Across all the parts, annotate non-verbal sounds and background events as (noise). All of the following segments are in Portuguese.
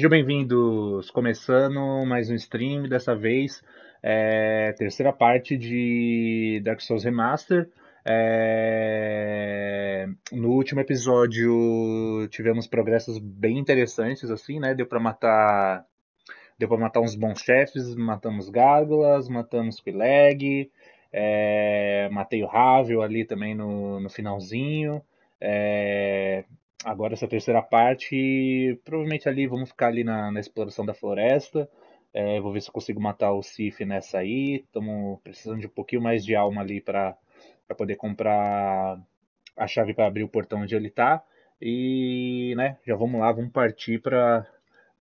Sejam bem-vindos, começando mais um stream, dessa vez é, terceira parte de Dark Souls Remaster. É, no último episódio tivemos progressos bem interessantes, assim, né? Deu para matar, deu para matar uns bons chefes, matamos gárgulas, matamos Quileg, é, matei o Ravel ali também no, no finalzinho. É, agora essa terceira parte, provavelmente ali vamos ficar ali na, na exploração da floresta. É, vou ver se consigo matar o Sif nessa aí. Estamos precisando de um pouquinho mais de alma ali para poder comprar a chave para abrir o portão onde ele está. E, né, já vamos lá, vamos partir para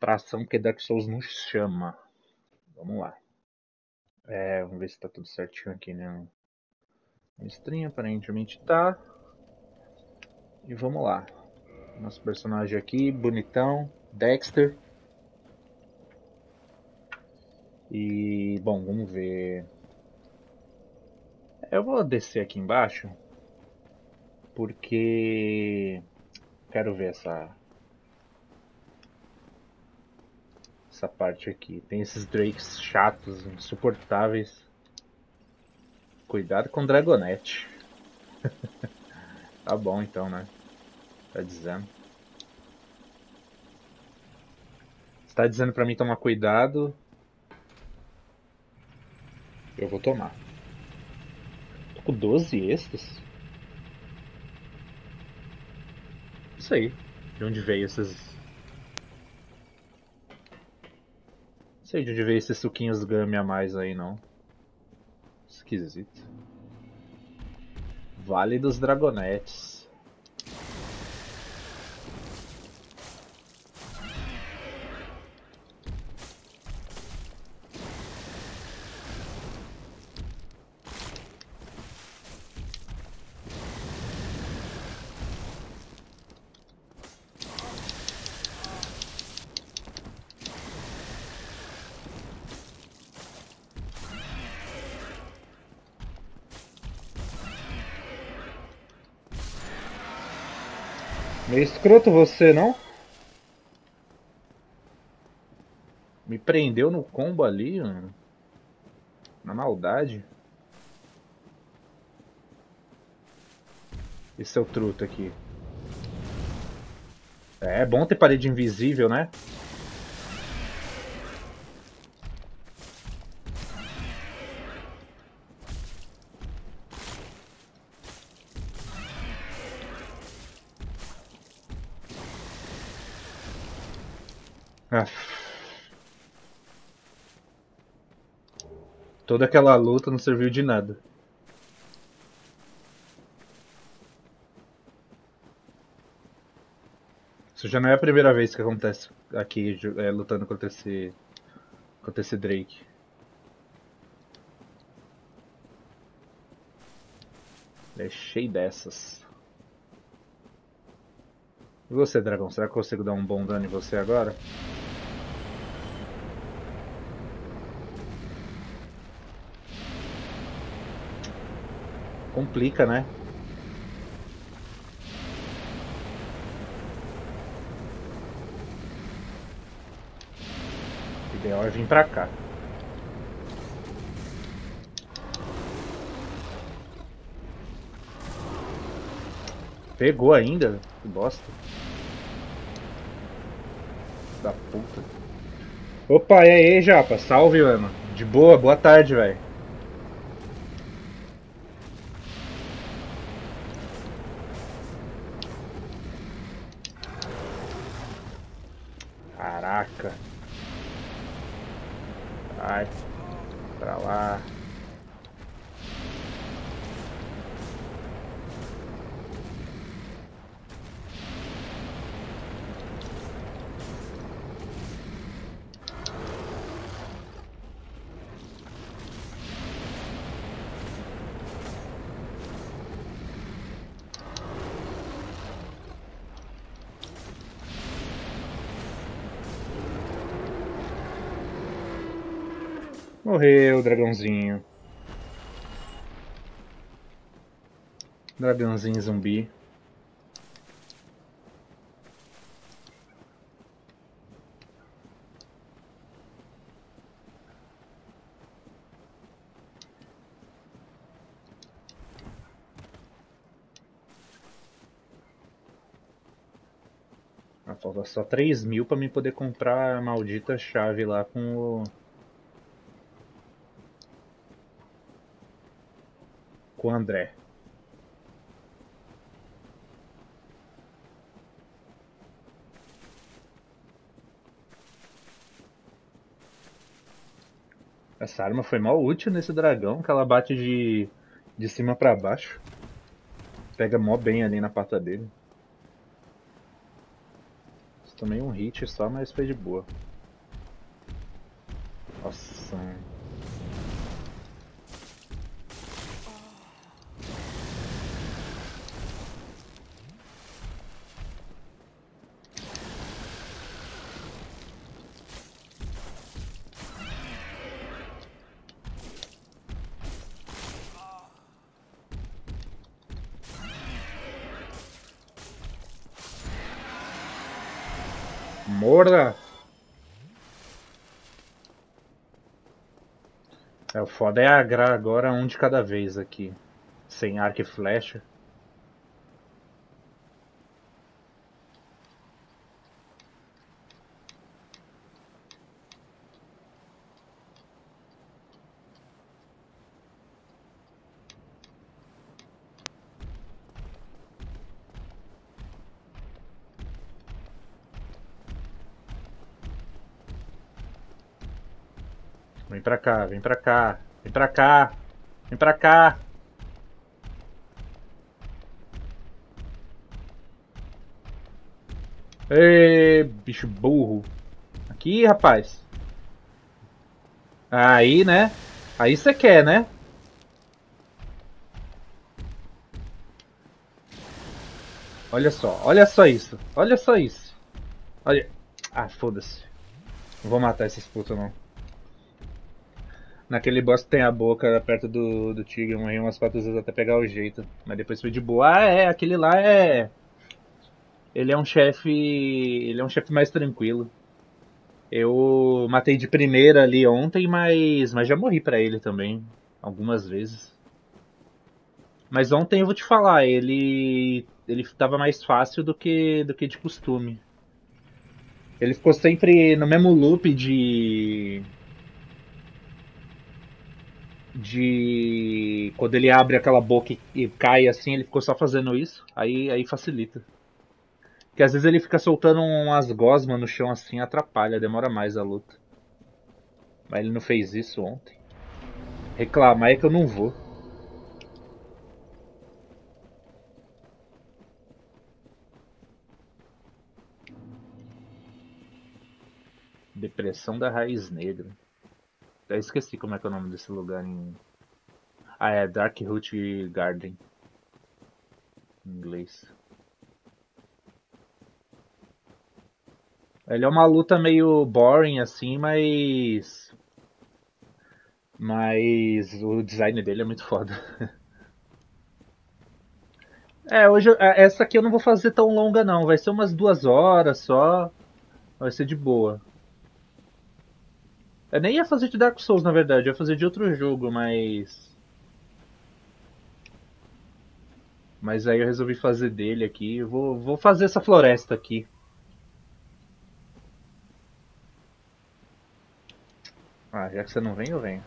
a ação que Dark Souls nos chama. Vamos lá. É, vamos ver se está tudo certinho aqui, né? Stream, aparentemente tá. E vamos lá. Nosso personagem aqui, bonitão, Dexter. E, bom, vamos ver. Eu vou descer aqui embaixo. Porque quero ver essa essa parte aqui. Tem esses drakes chatos, insuportáveis. Cuidado com o Dragonete. (laughs) tá bom então, né? Tá dizendo. Está dizendo para mim tomar cuidado. Eu vou tomar. Tô com 12 extras? Isso aí. De onde veio esses... Não sei de onde veio esses suquinhos Gummy a mais aí, não. Esquisito. Vale dos Dragonetes. Escroto você, não? Me prendeu no combo ali, mano. Na maldade. Esse é o truto aqui. É, é bom ter parede invisível, né? Toda aquela luta não serviu de nada. Isso já não é a primeira vez que acontece aqui é, lutando contra esse, contra esse Drake. É cheio dessas. E você, dragão? Será que eu consigo dar um bom dano em você agora? Complica, né? O ideal é vir pra cá. Pegou ainda? Que bosta. Da puta. Opa, e aí, Japa? Salve, mano. De boa, boa tarde, velho. dragãozinho. Dragãozinho zumbi. Ah, falta só 3 mil pra mim poder comprar a maldita chave lá com o... Com o André. Essa arma foi mal útil nesse dragão, que ela bate de, de cima pra baixo. Pega mó bem ali na pata dele. Tomei um hit só, mas foi de boa. Foda é agrar agora um de cada vez aqui. Sem arco e flecha. Vem pra cá, vem pra cá, vem pra cá, vem pra cá. Ê, bicho burro. Aqui, rapaz. Aí, né? Aí você quer, né? Olha só, olha só isso. Olha só isso. Olha. Ah, foda-se. Não vou matar esses putos, não. Naquele boss que tem a boca perto do, do tigre, morri umas quatro vezes até pegar o jeito. Mas depois foi de boa. Ah, é, aquele lá é. Ele é um chefe. Ele é um chefe mais tranquilo. Eu matei de primeira ali ontem, mas. Mas já morri pra ele também. Algumas vezes. Mas ontem eu vou te falar, ele. Ele tava mais fácil do que, do que de costume. Ele ficou sempre no mesmo loop de de quando ele abre aquela boca e, cai assim, ele ficou só fazendo isso, aí, aí facilita. Porque às vezes ele fica soltando umas gosmas no chão assim, atrapalha, demora mais a luta. Mas ele não fez isso ontem. Reclamar é que eu não vou. Depressão da raiz negra. Eu esqueci como é que é o nome desse lugar em. Ah, é Dark Root Garden. Em inglês. Ele é uma luta meio boring assim, mas. Mas o design dele é muito foda. (laughs) É, hoje é, essa aqui eu não vou fazer tão longa não, vai ser umas duas horas só. Vai ser de boa. Eu nem ia fazer de Dark Souls, na verdade. Eu ia fazer de outro jogo, mas... Mas aí eu resolvi fazer dele aqui. vou, vou fazer essa floresta aqui. Ah, já que você não vem, eu venho.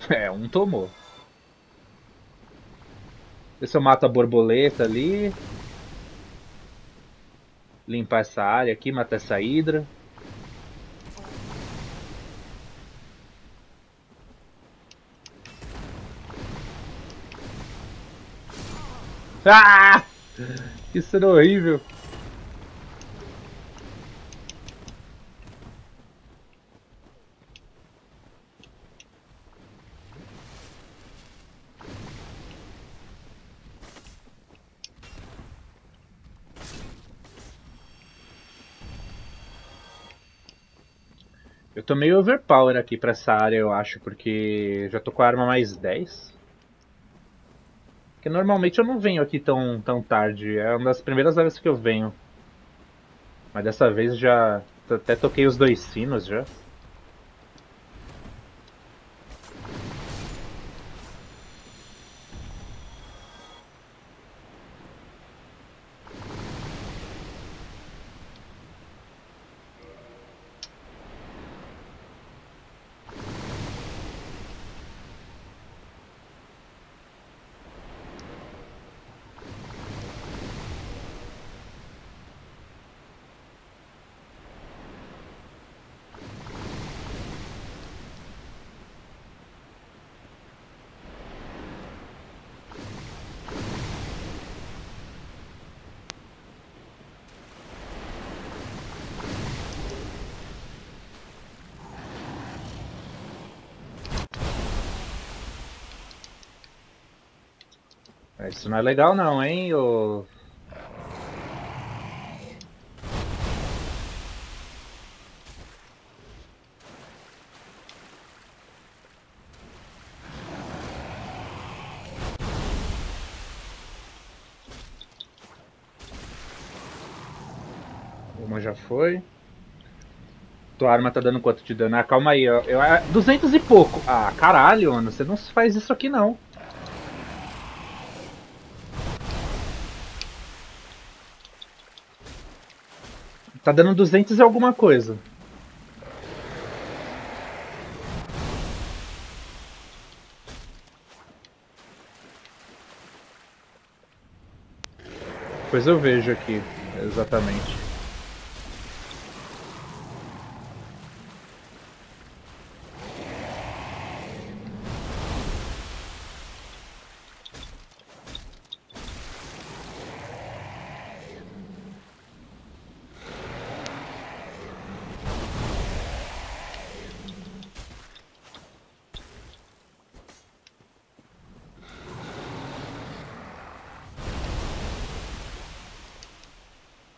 (laughs) É, um tomou. Vê se eu mato a borboleta ali limpar essa área aqui, matar essa hidra. Ah! Que cena horrível! Tô meio overpower aqui pra essa área, eu acho, porque já tô com a arma mais 10. Porque normalmente eu não venho aqui tão, tão tarde, é uma das primeiras vezes que eu venho. Mas dessa vez já até toquei os dois sinos já. Isso não é legal não, hein, ô... Uma já foi. Tua arma tá dando quanto de dano? Ah, calma aí, eu, eu, 200 e pouco. Ah, caralho, mano, você não faz isso aqui não. Tá dando 200 e alguma coisa. Depois eu vejo aqui, exatamente.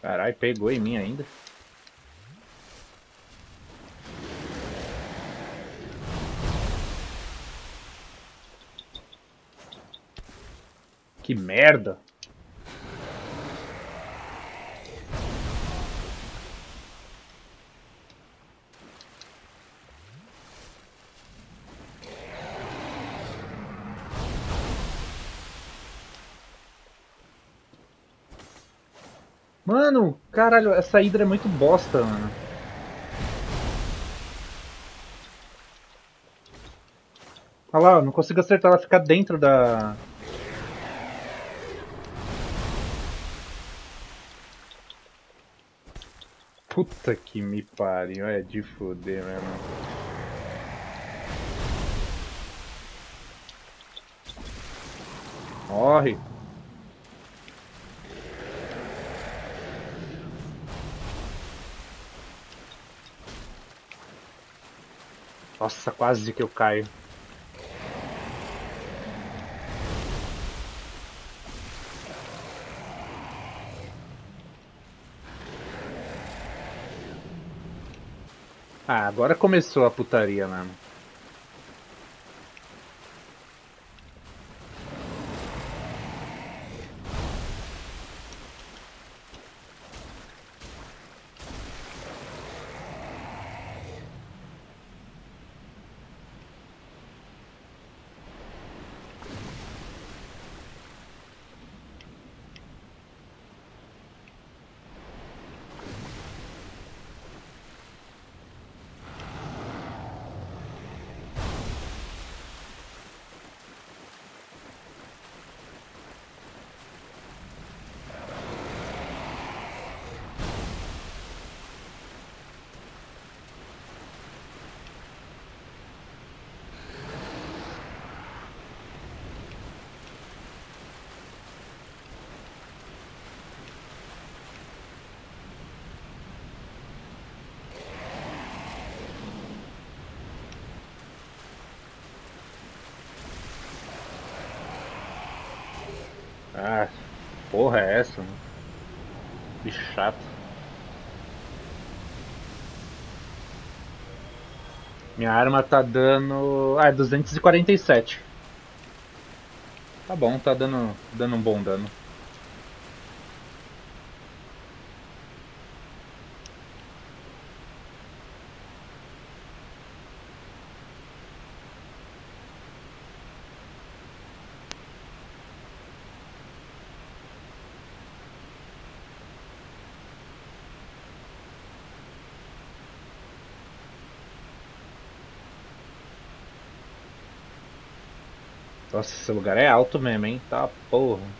Caralho, pegou em mim ainda. Que merda! Mano, caralho, essa Hydra é muito bosta, mano. Olha lá, não consigo acertar ela ficar dentro da... Puta que me pariu, é de foder mesmo. Morre! Nossa, quase que eu caio. Ah, agora começou a putaria mesmo. Ah, porra é essa? Que chato. Minha arma tá dando... Ah, 247. Tá bom, tá dando, dando um bom dano. Nossa, esse lugar é alto mesmo, hein? Tá porra.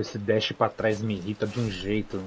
Esse dash pra trás me irrita de um jeito.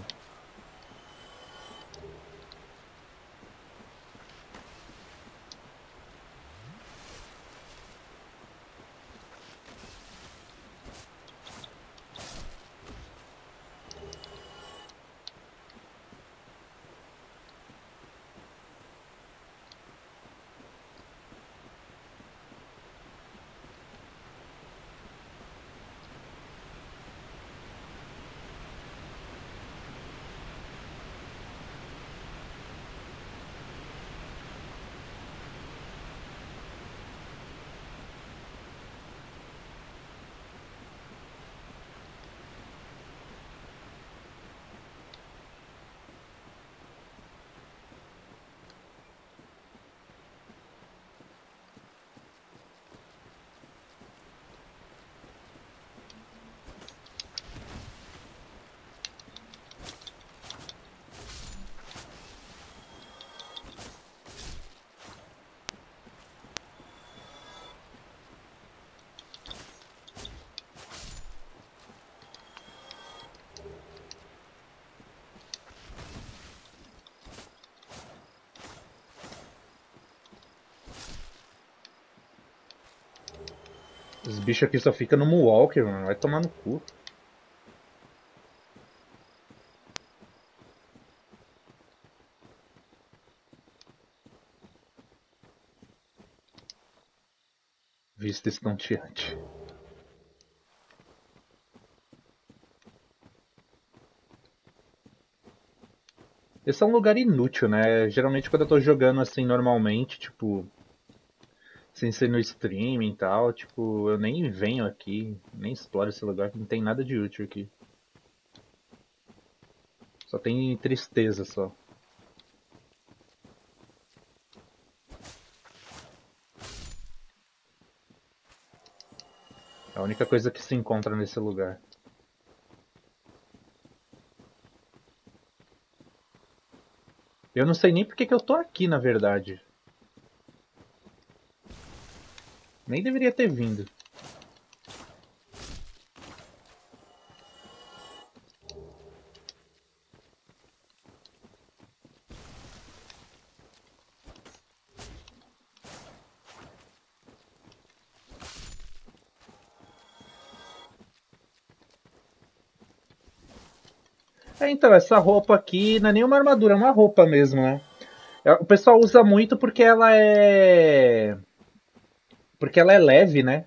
Os bichos aqui só ficam no Moonwalker, mano. Vai tomar no cu. Vista estonteante. Esse é um lugar inútil, né? Geralmente quando eu tô jogando assim normalmente, tipo, sem ser no streaming e tal, tipo, eu nem venho aqui, nem exploro esse lugar, não tem nada de útil aqui. Só tem tristeza só. É a única coisa que se encontra nesse lugar. Eu não sei nem porque que eu tô aqui, na verdade. Nem deveria ter vindo. É, então, essa roupa aqui não é nenhuma armadura, é uma roupa mesmo, né? É, o pessoal usa muito porque ela é porque ela é leve, né?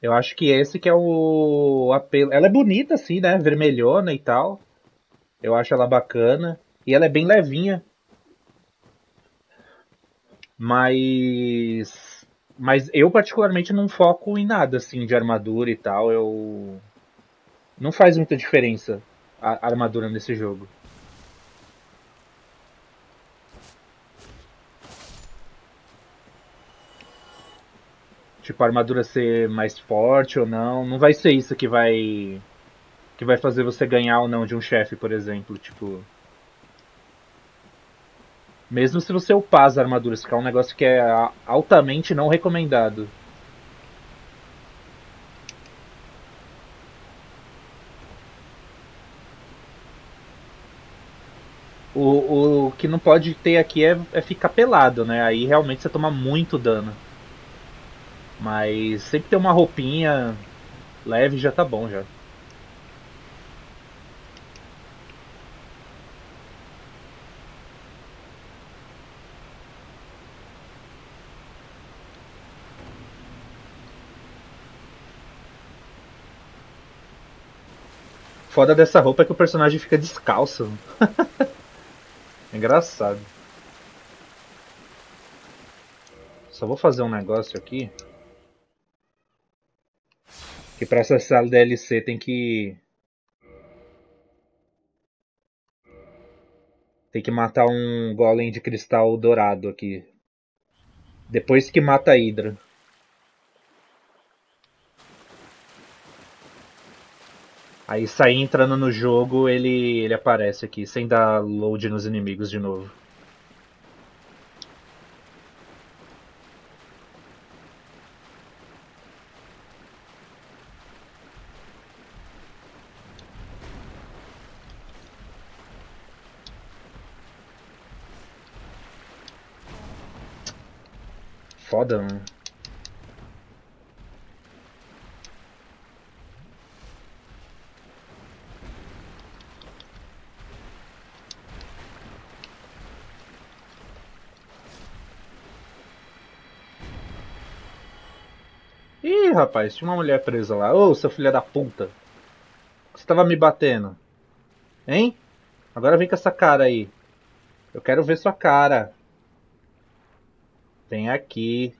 Eu acho que esse que é o apelo. Ela é bonita, assim, né? Vermelhona e tal. Eu acho ela bacana. E ela é bem levinha. Mas. Mas eu, particularmente, não foco em nada, assim, de armadura e tal. Eu. Não faz muita diferença a armadura nesse jogo. Tipo, a armadura ser mais forte ou não. Não vai ser isso que vai. Que vai fazer você ganhar ou não de um chefe, por exemplo. Tipo. Mesmo se você upar as armaduras, que é um negócio que é altamente não recomendado. O, o que não pode ter aqui é, é ficar pelado, né? Aí realmente você toma muito dano. Mas sempre ter uma roupinha leve já tá bom já. Foda dessa roupa é que o personagem fica descalço. (laughs) é engraçado. Só vou fazer um negócio aqui. Que para acessar o DLC tem que tem que matar um golem de cristal dourado aqui. Depois que mata a Hydra. Aí sair entrando no jogo, ele ele aparece aqui sem dar load nos inimigos de novo. Foda, mano. Ih, rapaz, tinha uma mulher presa lá. Ô, seu filho da puta. Você tava me batendo. Hein? Agora vem com essa cara aí. Eu quero ver sua cara. Vem aqui.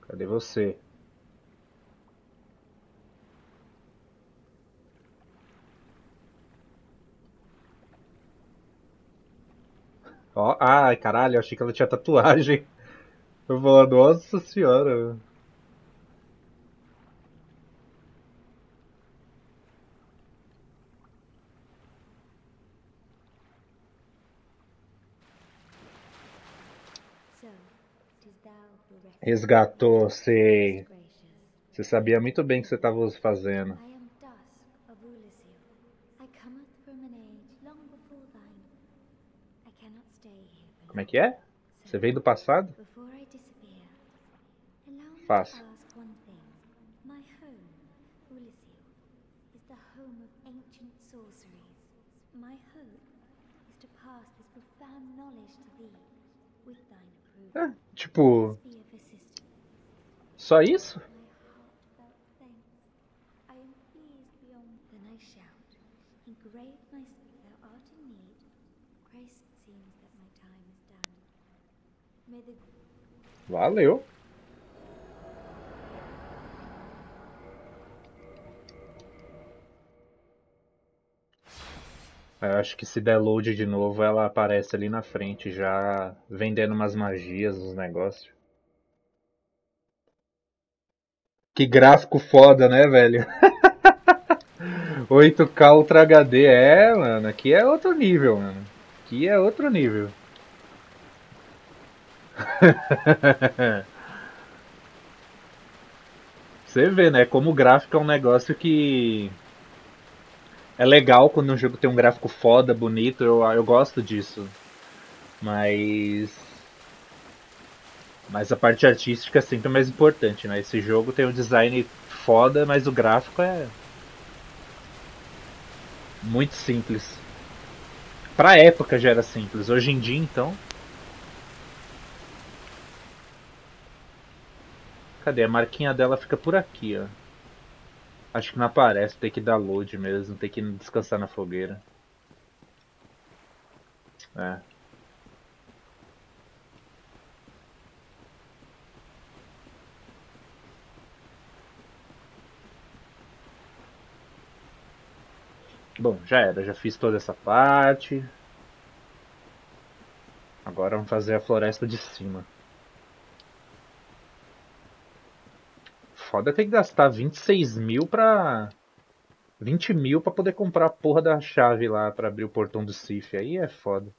Cadê você? Ó, ai, caralho, eu achei que ela tinha tatuagem. Eu vou, nossa senhora. Resgatou, sei. Você sabia muito bem o que você estava fazendo. Como é que é? Você veio do passado? Faça. É, tipo, só isso? Valeu. Eu acho que se der load de novo, ela aparece ali na frente já vendendo umas magias, uns negócios. Que gráfico foda, né, velho? (laughs) 8K Ultra HD, é, mano, aqui é outro nível, mano. Aqui é outro nível. (laughs) Você vê, né, como o gráfico é um negócio que é legal quando um jogo tem um gráfico foda, bonito, eu, eu gosto disso. Mas mas a parte artística é sempre mais importante, né? Esse jogo tem um design foda, mas o gráfico é muito simples. Pra época já era simples, hoje em dia então. Cadê? A marquinha dela fica por aqui, ó. Acho que não aparece, tem que dar load mesmo, tem que descansar na fogueira. É. Bom, já era, já fiz toda essa parte. Agora vamos fazer a floresta de cima. Foda ter que gastar 26 mil pra... 20 mil pra poder comprar a porra da chave lá pra abrir o portão do Sif. Aí é foda.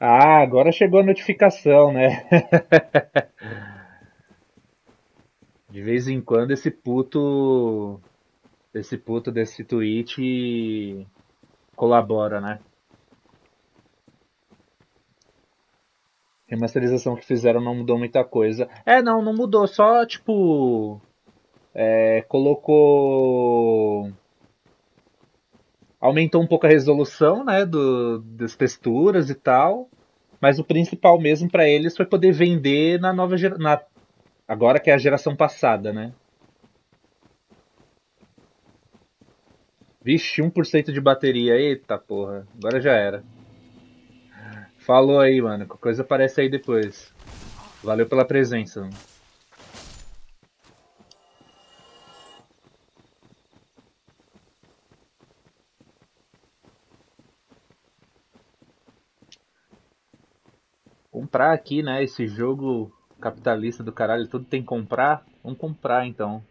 Ah, agora chegou a notificação, né? (laughs) De vez em quando esse puto. Esse puto desse tweet colabora, né? Remasterização que fizeram não mudou muita coisa. É, não, não mudou, só tipo. É, colocou. Aumentou um pouco a resolução, né? Do, das texturas e tal. Mas o principal mesmo para eles foi poder vender na nova na Agora que é a geração passada, né? Vixe, 1% de bateria. Eita porra. Agora já era. Falou aí, mano. Qualquer coisa aparece aí depois. Valeu pela presença. Mano. Comprar aqui, né? Esse jogo capitalista do caralho, tudo tem que comprar. Vamos comprar então.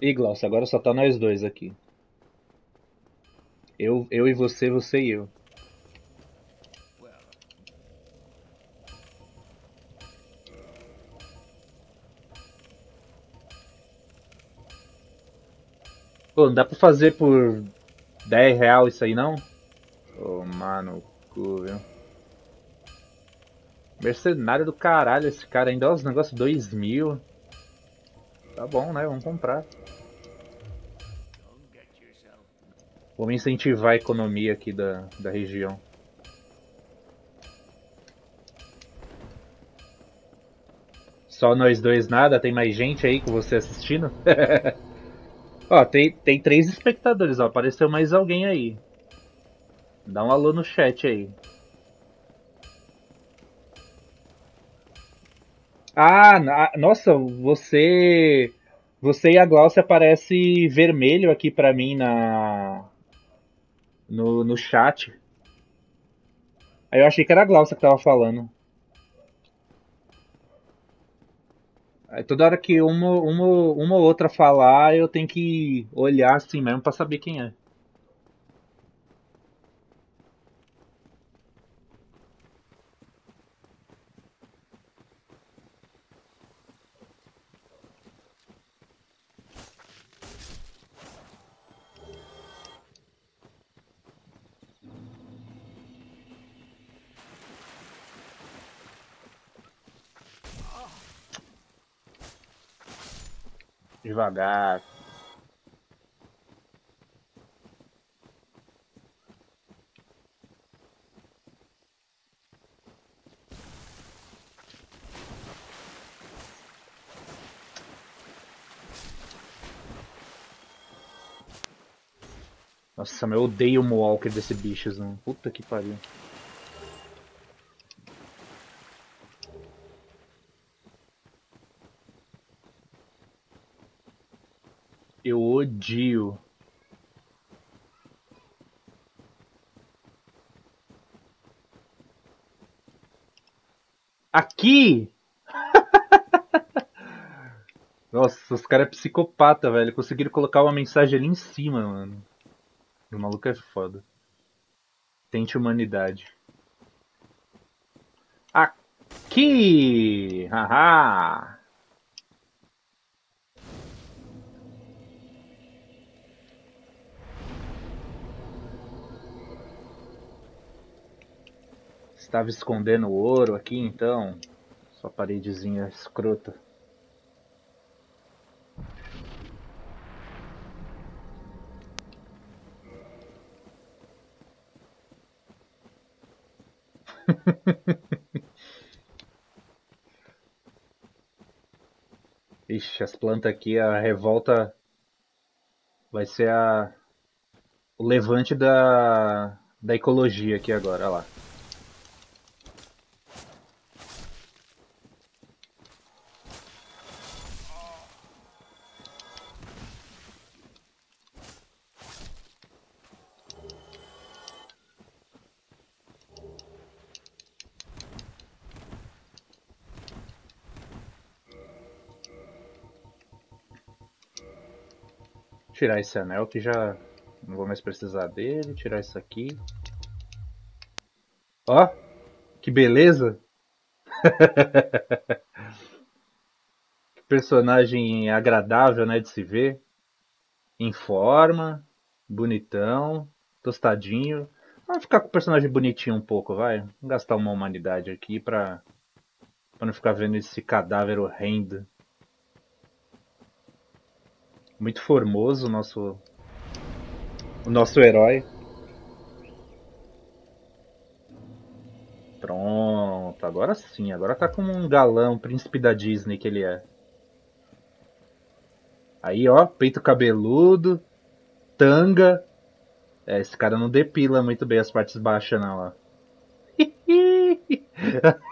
E Glaucio, agora só tá nós dois aqui. Eu, eu e você, você e eu. Pô, não dá pra fazer por 10 real isso aí não? Ô, oh, mano, viu? Mercenário do caralho esse cara ainda. Olha os negócios 2 mil. Tá bom, né? Vamos comprar. Vamos incentivar a economia aqui da, da região. Só nós dois nada? Tem mais gente aí com você assistindo? (laughs) ó, tem, tem três espectadores, ó. Apareceu mais alguém aí. Dá um alô no chat aí. Ah, nossa, você você e a Glaucia aparece vermelho aqui pra mim na no, no chat. Aí eu achei que era a Glaucia que tava falando. Aí toda hora que uma, uma, uma ou outra falar, eu tenho que olhar assim mesmo pra saber quem é. Devagar. Nossa, eu odeio o Mohawker desse bicho, não. Puta que pariu. Eu odio. Aqui! (laughs) Nossa, os caras é psicopata, velho. Conseguiram colocar uma mensagem ali em cima, mano. O maluco é foda. Tente humanidade. Aqui! Haha! Estava escondendo ouro aqui então. Sua paredezinha escrota. (laughs) Ixi, as plantas aqui, a revolta vai ser a o levante da, da ecologia aqui agora, olha lá. Tirar esse anel que já não vou mais precisar dele. Tirar isso aqui. Ó, que beleza! (laughs) que personagem agradável, né, de se ver. Em forma, bonitão, tostadinho. Vamos ficar com o personagem bonitinho um pouco, vai. Vamos gastar uma humanidade aqui pra, pra não ficar vendo esse cadáver horrendo. Muito formoso o nosso o nosso herói. Pronto, agora sim, agora tá como um galão, príncipe da Disney que ele é. Aí, ó, peito cabeludo, tanga. É, esse cara não depila muito bem as partes baixas, não, ó. (laughs)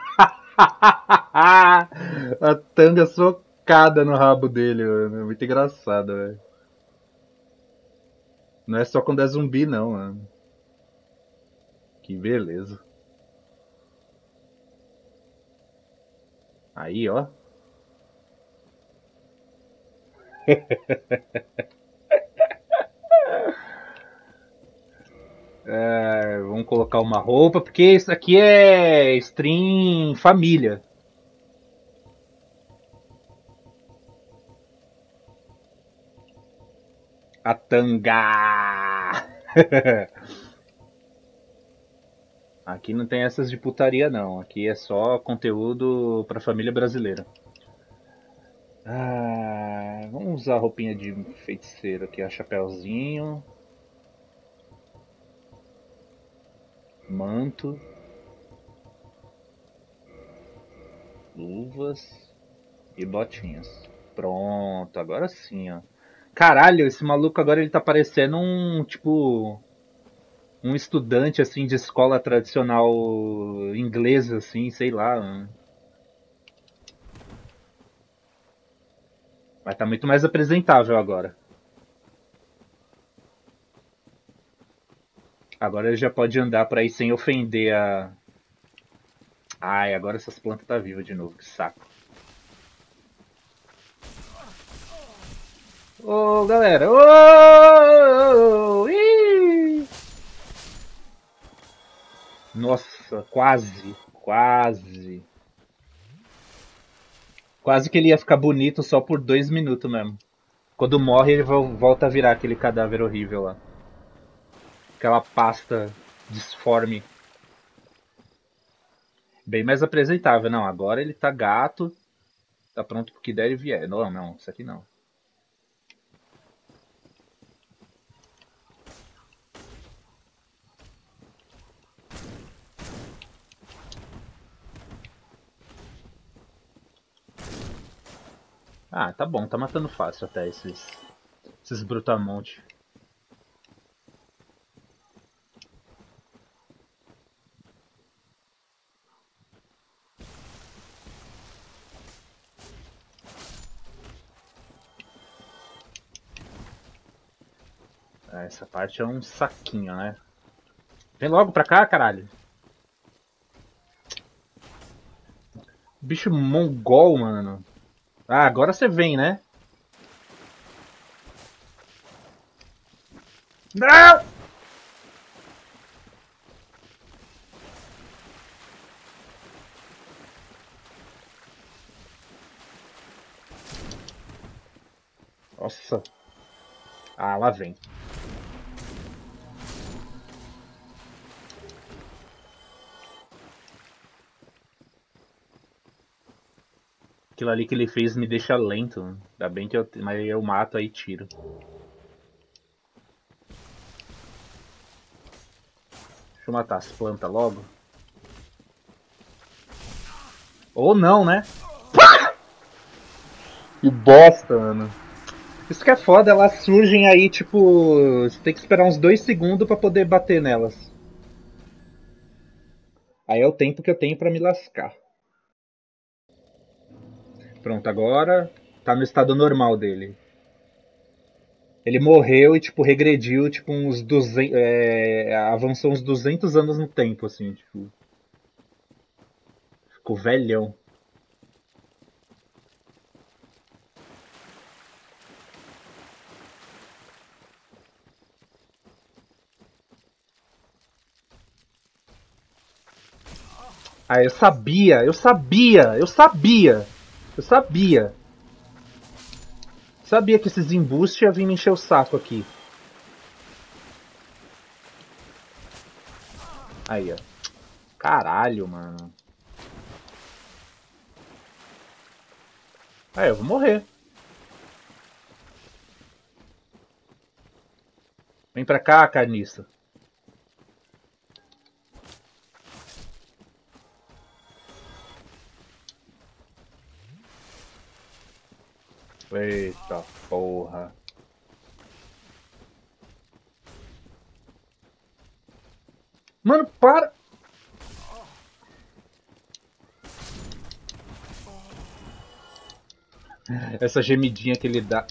A tanga so facada no rabo dele, mano. É muito engraçado, velho. Não é só quando é zumbi, não, mano. Que beleza. Aí, ó. (laughs) É, vamos colocar uma roupa, porque isso aqui é stream família. A tanga! (laughs) Aqui não tem essas de putaria não. Aqui é só conteúdo pra família brasileira. Ah, vamos usar a roupinha de feiticeiro aqui, a chapéuzinho. Manto. Luvas e botinhas. Pronto, agora sim, ó. Caralho, esse maluco agora ele tá parecendo um, tipo, um estudante, assim, de escola tradicional inglesa, assim, sei lá. Mas tá muito mais apresentável agora. Agora ele já pode andar por aí sem ofender a... Ai, agora essas plantas tá viva de novo, que saco. Ô, oh, galera. Ô! Oh, oh, Nossa, quase, quase. Quase que ele ia ficar bonito só por dois minutos mesmo. Quando morre, ele volta a virar aquele cadáver horrível lá. Aquela pasta disforme. Bem mais apresentável. Não, agora ele tá gato. Tá pronto pro que der e vier. Não, não, isso aqui não. Ah, tá bom, tá matando fácil até esses, esses brutamonte. Ah, essa parte é um saquinho, né? Vem logo pra cá, caralho. Bicho mongol, mano. Ah, agora você vem, né? Não! Nossa. Ah, lá vem. Aquilo ali que ele fez me deixa lento. Ainda bem que eu. Mas eu mato aí tiro. Deixa eu matar as plantas logo. Ou não, né? Que bosta, mano. Isso que é foda, elas surgem aí, tipo. Você tem que esperar uns dois segundos para poder bater nelas. Aí é o tempo que eu tenho para me lascar. Pronto, agora tá no estado normal dele. Ele morreu e, tipo, regrediu, tipo, uns 200... É, avançou uns 200 anos no tempo, assim, tipo... Ficou velhão. Ah, eu sabia, eu sabia, eu sabia. Eu sabia. Sabia que esses embustes iam vir me encher o saco aqui. Aí, ó. Caralho, mano. Aí, eu vou morrer. Vem pra cá, carniça. Eita porra. Mano, para! Essa gemidinha que ele dá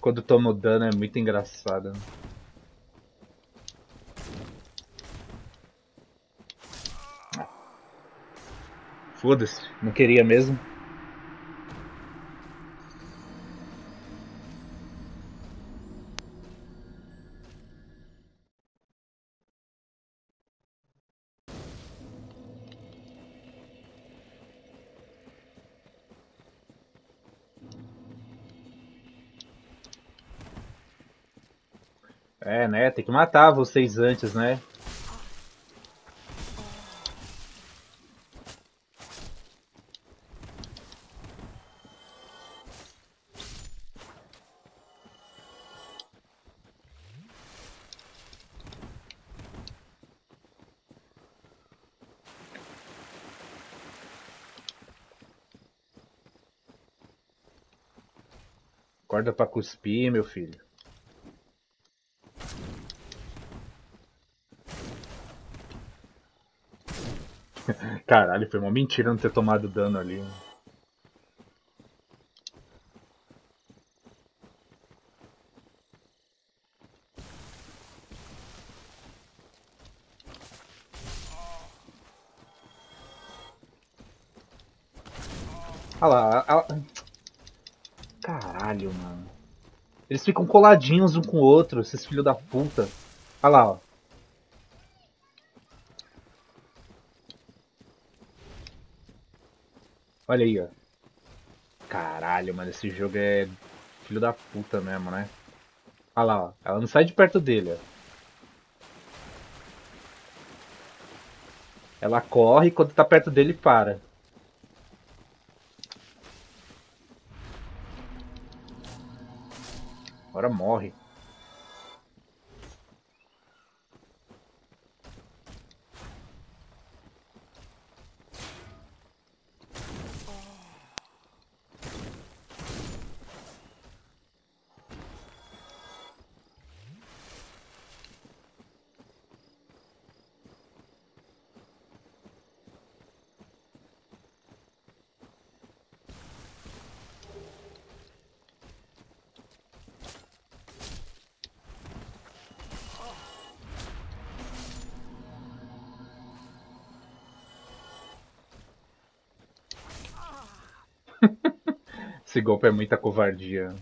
quando toma o dano é muito engraçada. Foda-se, não queria mesmo. Matar vocês antes, né? Acorda pra cuspir, meu filho. Caralho, foi uma mentira não ter tomado dano ali. Olha lá, lá. Caralho, mano. Eles ficam coladinhos um com o outro, esses filhos da puta. Olha lá, ó. Olha aí, ó. Caralho, mano, esse jogo é filho da puta mesmo, né? Olha lá, ó. Ela não sai de perto dele, ó. Ela corre e quando tá perto dele para. Agora morre. Esse golpe é muita covardia.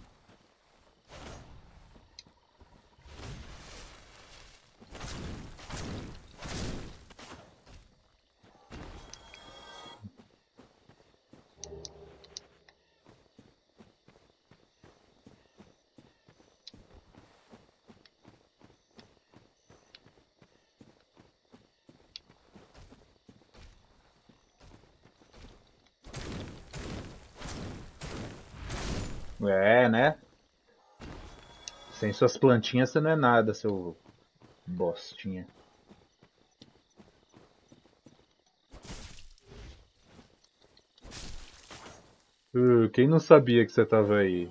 É, né? Sem suas plantinhas você não é nada, seu bostinha. Uh, quem não sabia que você tava aí?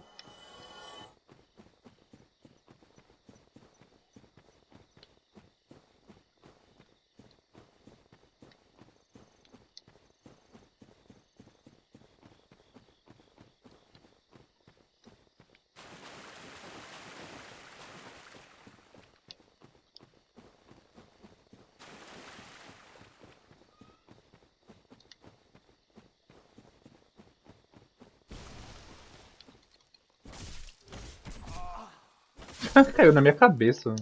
Caiu na minha cabeça.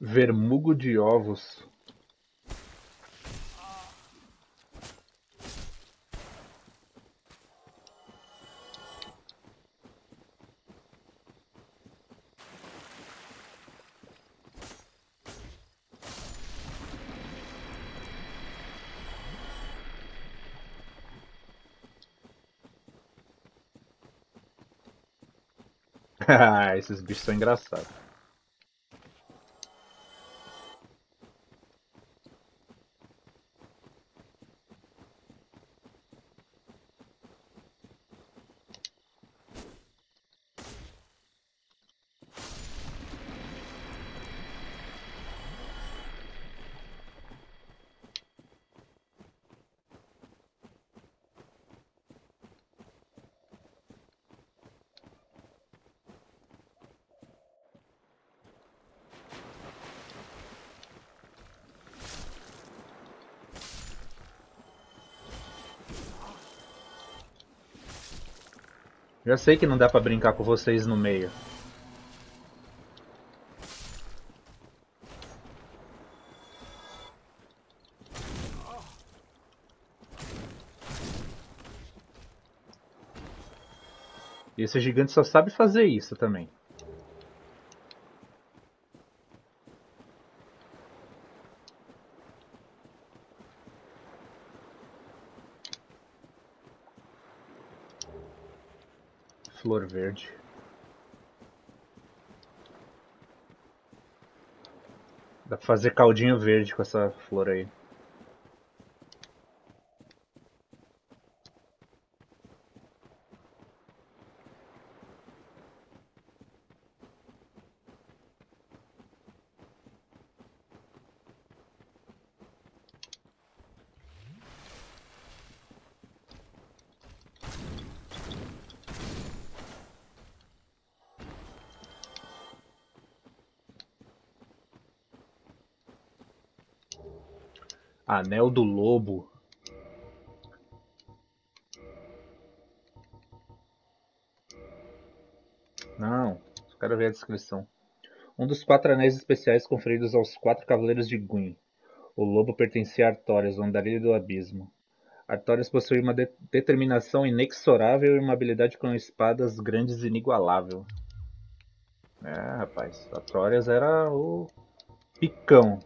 Vermugo de ovos. (laughs) Esses bichos são engraçados. Já sei que não dá pra brincar com vocês no meio. E esse gigante só sabe fazer isso também. Flor verde. Dá pra fazer caldinho verde com essa flor aí. Anel do Lobo. Não, só quero ver a descrição. Um dos quatro anéis especiais conferidos aos quatro cavaleiros de Gwyn. O lobo pertencia a Artorias, o andarilho do abismo. Artorias possui uma de determinação inexorável e uma habilidade com espadas grandes inigualável. É, rapaz, Artorias era o picão.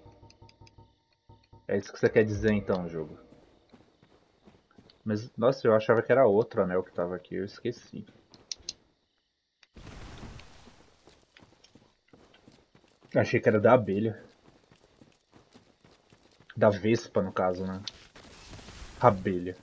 É isso que você quer dizer então, jogo. Mas, nossa, eu achava que era outro anel que tava aqui, eu esqueci. Achei que era da abelha. Da vespa, no caso, né? Abelha.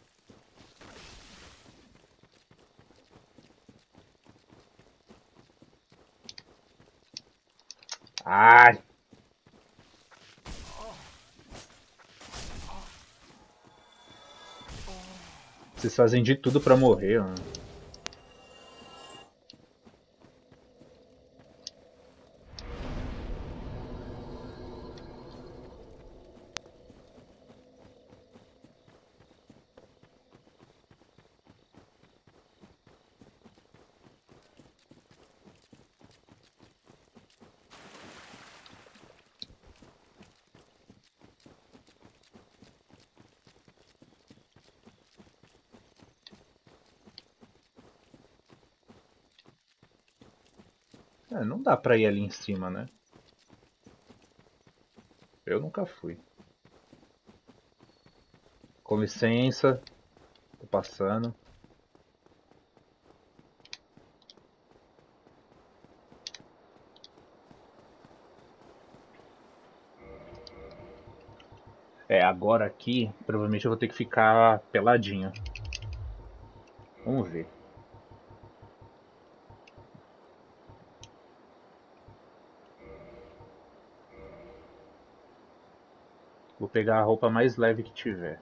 Fazem de tudo pra morrer, mano. É, não pra ir ali em cima, né? Eu nunca fui. Com licença. Tô passando. É, agora aqui, provavelmente eu vou ter que ficar peladinho. Vamos ver. Vou pegar a roupa mais leve que tiver.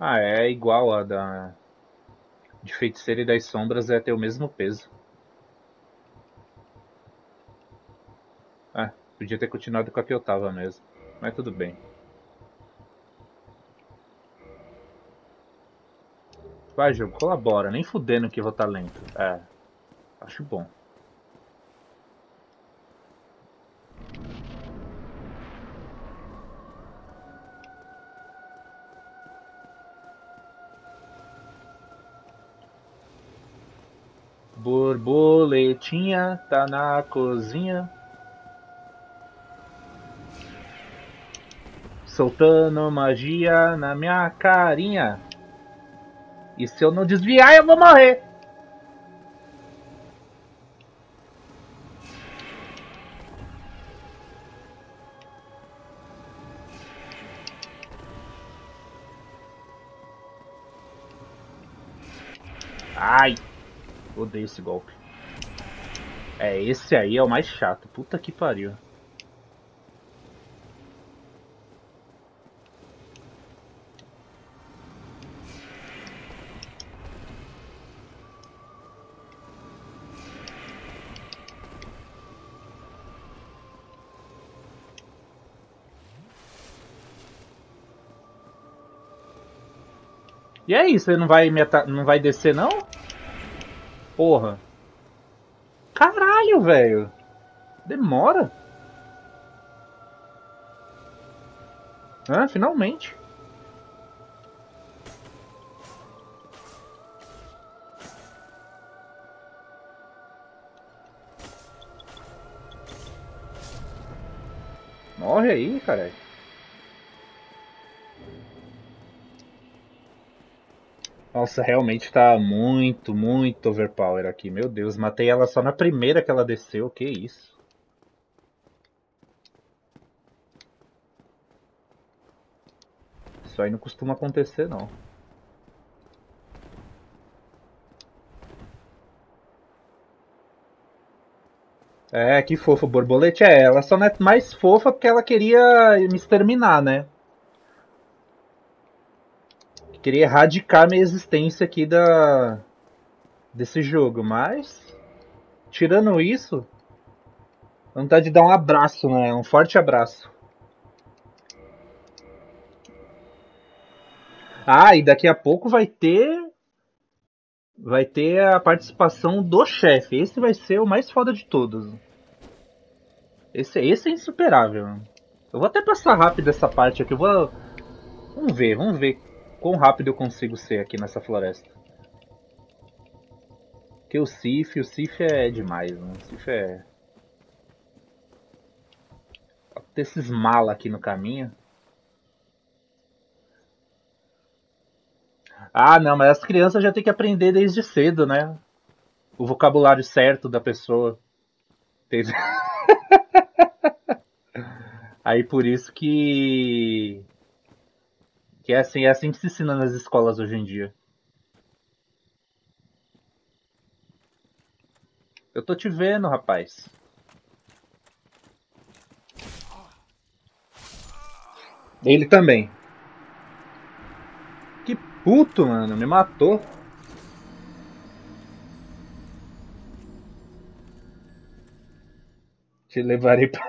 Ah, é igual a da de feiticeira e das sombras é ter o mesmo peso. Ah, podia ter continuado com a que eu tava mesmo. Mas tudo bem. Vai, jogo, colabora. Nem fudendo que vou estar tá lento. É. Acho bom. Borboletinha tá na cozinha. Soltando magia na minha carinha. E se eu não desviar, eu vou morrer. Ai, odeio esse golpe. É, esse aí é o mais chato. Puta que pariu. E é isso, ele não vai, meta... não vai descer não? Porra. Caralho, velho. Demora. Ah, finalmente. Morre aí, cara. Nossa, realmente tá muito, muito overpower aqui. Meu Deus, matei ela só na primeira que ela desceu. Que isso? Isso aí não costuma acontecer, não. É, que fofa. Borbolete é ela. Só não é mais fofa porque ela queria me exterminar, né? Queria erradicar minha existência aqui da desse jogo, mas tirando isso, vontade de dar um abraço, né? Um forte abraço. Ah, e daqui a pouco vai ter vai ter a participação do chefe. Esse vai ser o mais foda de todos. Esse, esse é insuperável. Eu vou até passar rápido essa parte aqui. Eu vou. Vamos ver, vamos ver quão rápido eu consigo ser aqui nessa floresta. Porque o Sif, o Sif é demais, né? O Sif é. Ter esses mala aqui no caminho. Ah, não, mas as crianças já tem que aprender desde cedo, né? O vocabulário certo da pessoa. (laughs) Aí por isso que. Que é assim, é assim que se ensina nas escolas hoje em dia. Eu tô te vendo, rapaz. Ele também puto, mano. Me matou. Te levarei pra...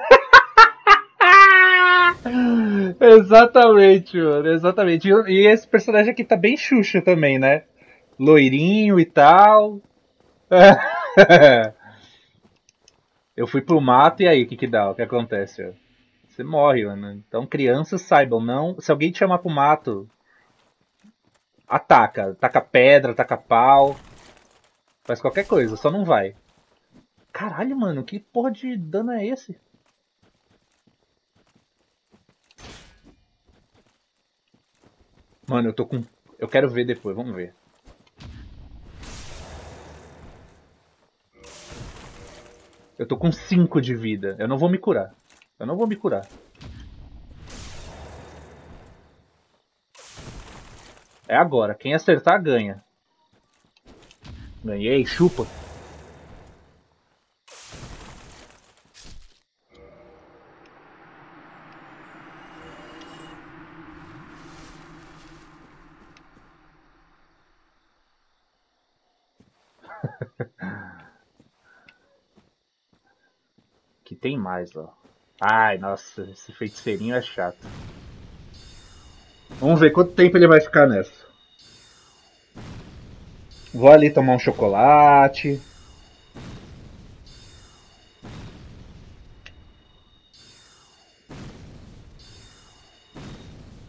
(laughs) exatamente, mano. Exatamente. E esse personagem aqui tá bem xuxa também, né? Loirinho e tal. (laughs) Eu fui pro mato e aí, o que que dá? O que acontece? Você morre, mano. Então crianças saibam, não. Se alguém te chamar pro mato, ataca. Taca pedra, taca pau. Faz qualquer coisa, só não vai. Caralho, mano, que porra de dano é esse? Mano, eu tô com. Eu quero ver depois, vamos ver. Eu tô com 5 de vida. Eu não vou me curar. Eu não vou me curar. É agora. Quem acertar, ganha. Ganhei, chupa. que tem mais, ó. Ai, nossa, esse feiticeirinho é chato. Vamos ver quanto tempo ele vai ficar nessa. Vou ali tomar um chocolate.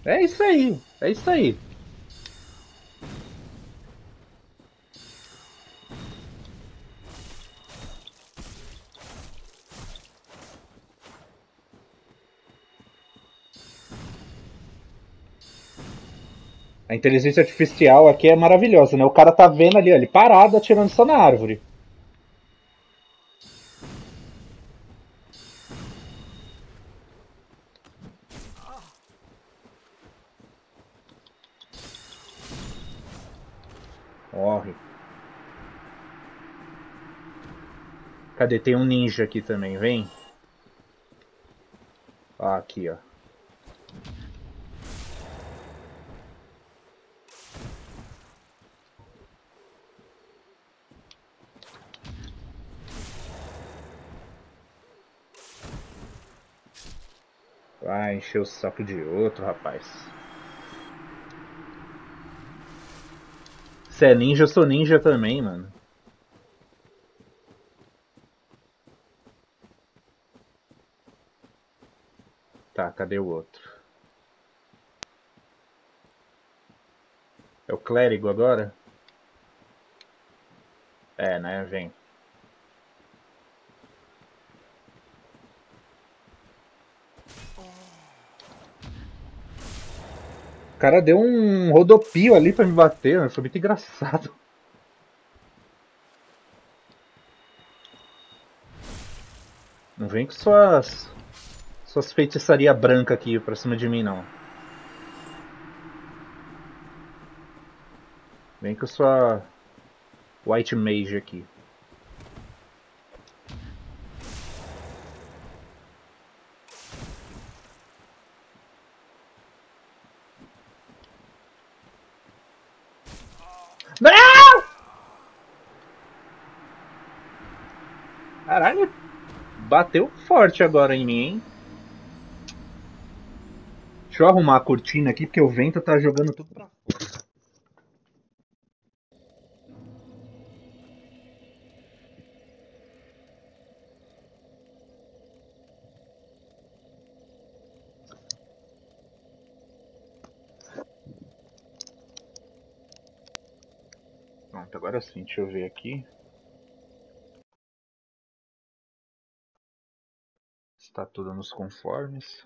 É isso aí, é isso aí. A inteligência artificial aqui é maravilhosa, né? O cara tá vendo ali, ó, ele parado atirando só na árvore. Morre. Cadê? Tem um ninja aqui também, vem. Ah, aqui, ó. encher o saco de outro, rapaz. Se é ninja, eu sou ninja também, mano. Tá, cadê o outro? É o clérigo agora? É, né? Vem. Cara deu um rodopio ali pra me bater, foi muito engraçado. Não vem com suas. suas feitiçaria branca aqui pra cima de mim, não. Vem com sua White Mage aqui. Não! Caralho, bateu forte agora em mim, hein? Deixa eu arrumar a cortina aqui, porque o vento tá jogando tudo pra fora. Pronto, agora sim, deixa eu ver aqui. Está tudo nos conformes.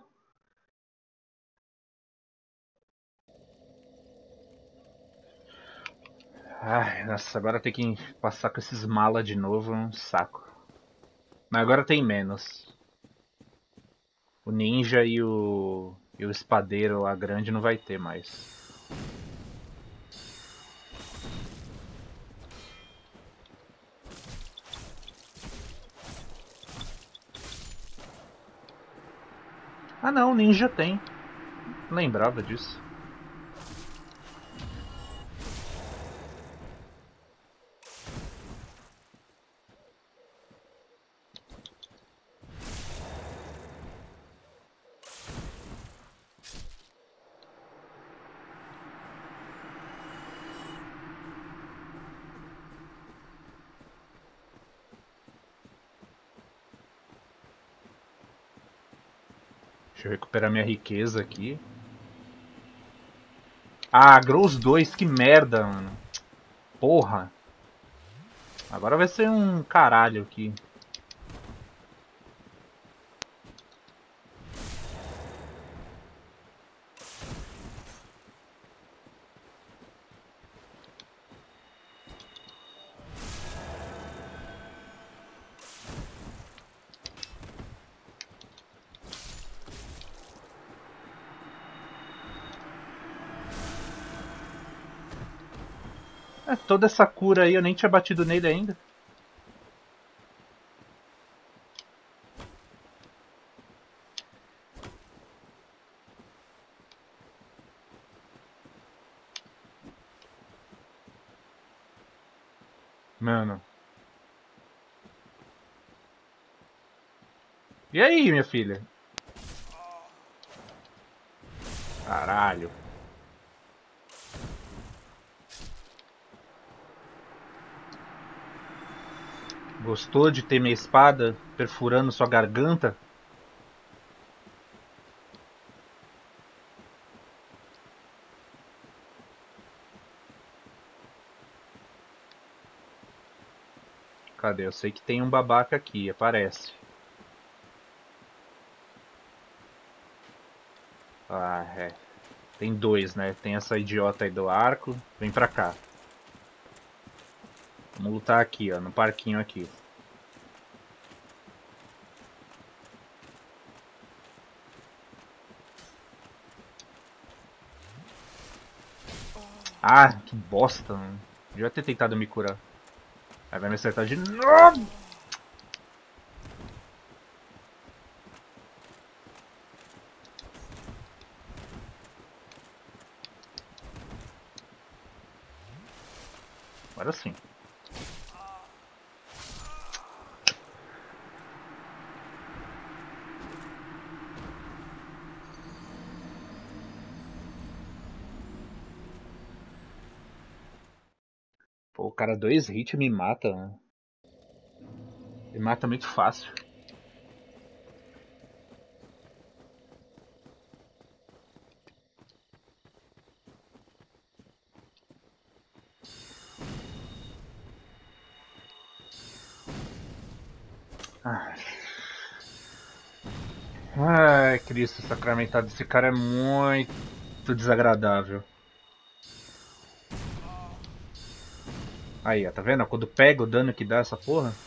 Ai, nossa, agora tem que passar com esses mala de novo é um saco. Mas agora tem menos. O ninja e o, e o espadeiro, a grande, não vai ter mais. Ah não, ninja tem. Lembrava disso. Deixa eu recuperar minha riqueza aqui. Ah, Grows 2, que merda, mano. Porra. Agora vai ser um caralho aqui. É, toda essa cura aí eu nem tinha batido nele ainda. Mano. E aí, minha filha? Caralho. Gostou de ter minha espada perfurando sua garganta? Cadê? Eu sei que tem um babaca aqui, aparece. Ah, é. Tem dois, né? Tem essa idiota aí do arco. Vem pra cá. Vamos lutar aqui, ó, no parquinho aqui. Ah, que bosta, mano. Devia ter tentado me curar. Aí vai me acertar de novo. Cara, dois hits me mata, né? Me mata muito fácil. Ai, Ai Cristo sacramentado, esse cara é muito desagradável. Aí, ó, tá vendo? Quando pega o dano que dá essa porra. (laughs)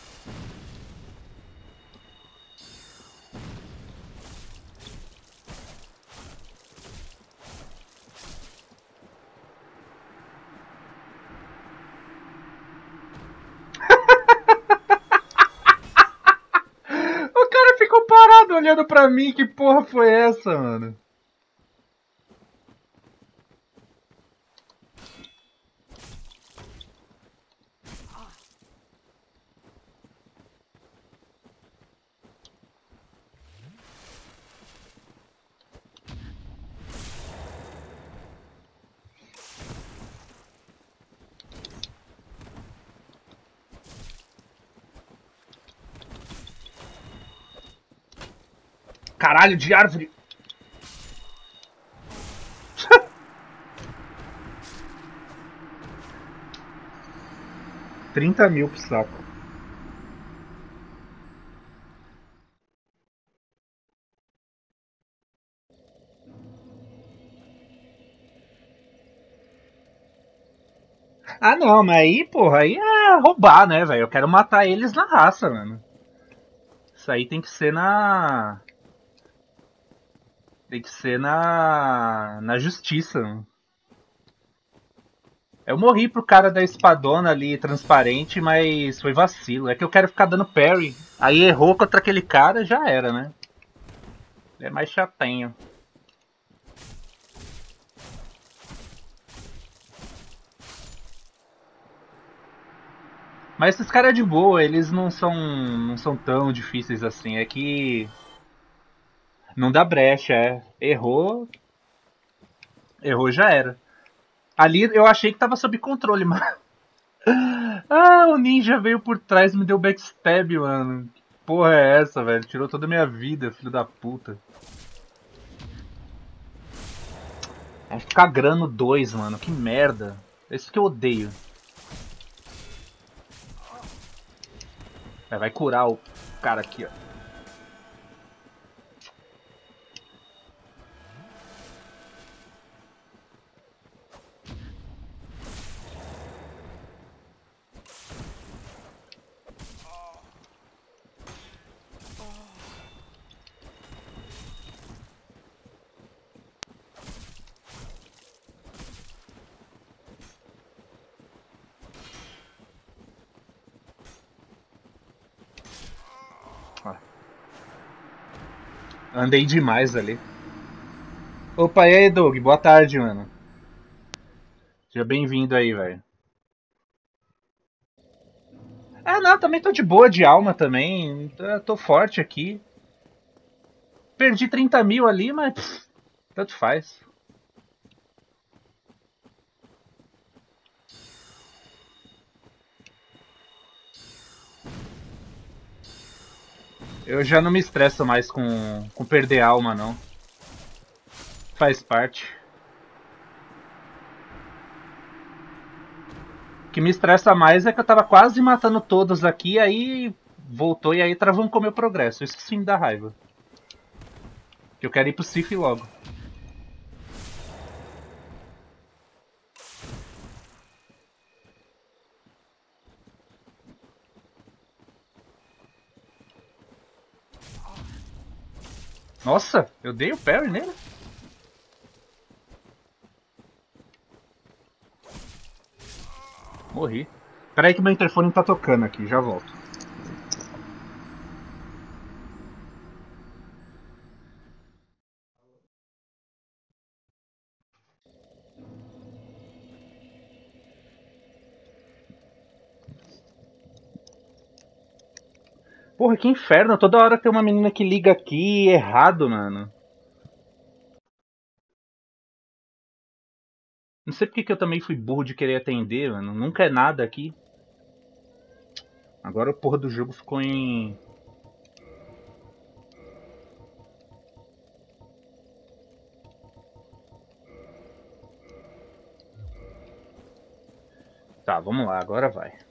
olhando pra mim, que porra foi essa, mano? Caralho de árvore. (laughs) Trinta mil pro saco. Ah não, mas aí, porra, aí é roubar, né, velho? Eu quero matar eles na raça, mano. Isso aí tem que ser na. Tem que ser na, na justiça. Eu morri pro cara da espadona ali, transparente, mas foi vacilo. É que eu quero ficar dando parry. Aí errou contra aquele cara, já era, né? É mais chatenho. Mas esses caras é de boa, eles não são, não são tão difíceis assim. É que não dá brecha, é. Errou. Errou já era. Ali eu achei que tava sob controle, (laughs) mas. ah, o ninja veio por trás e me deu backstab, mano. Que porra é essa, velho? Tirou toda a minha vida, filho da puta. Vai ficar grano 2, mano. Que merda. Esse que eu odeio. vai curar o cara aqui, ó. Andei demais ali. Opa, e aí, Doug? Boa tarde, mano. Seja bem-vindo aí, velho. Ah, não, também tô de boa de alma também. Tô forte aqui. Perdi 30 mil ali, mas pff, tanto faz. Eu já não me estresso mais com, com perder alma, não. Faz parte. O que me estressa mais é que eu tava quase matando todos aqui, aí voltou e aí travancou meu progresso. Isso sim me dá raiva. Eu quero ir pro Sif logo. Nossa, eu dei o parry nele. Morri. Pera aí que meu interfone tá tocando aqui, já volto. Porra, que inferno. Toda hora tem uma menina que liga aqui errado, mano. Não sei porque que eu também fui burro de querer atender, mano. Nunca é nada aqui. Agora o porra do jogo ficou em... Tá, vamos lá, agora vai.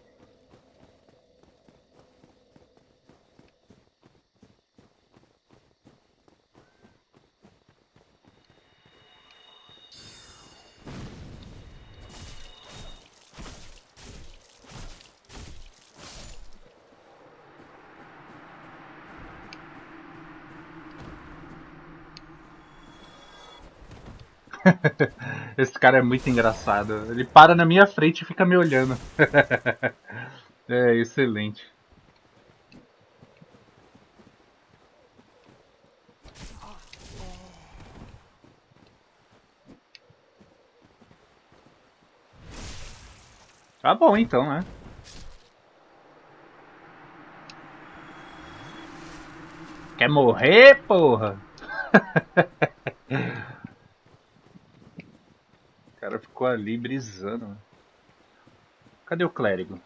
(laughs) Esse cara é muito engraçado. Ele para na minha frente e fica me olhando. (laughs) é excelente. Tá bom então, né? Quer morrer, porra? (laughs) o cara ficou ali brisando. Cadê o clérigo?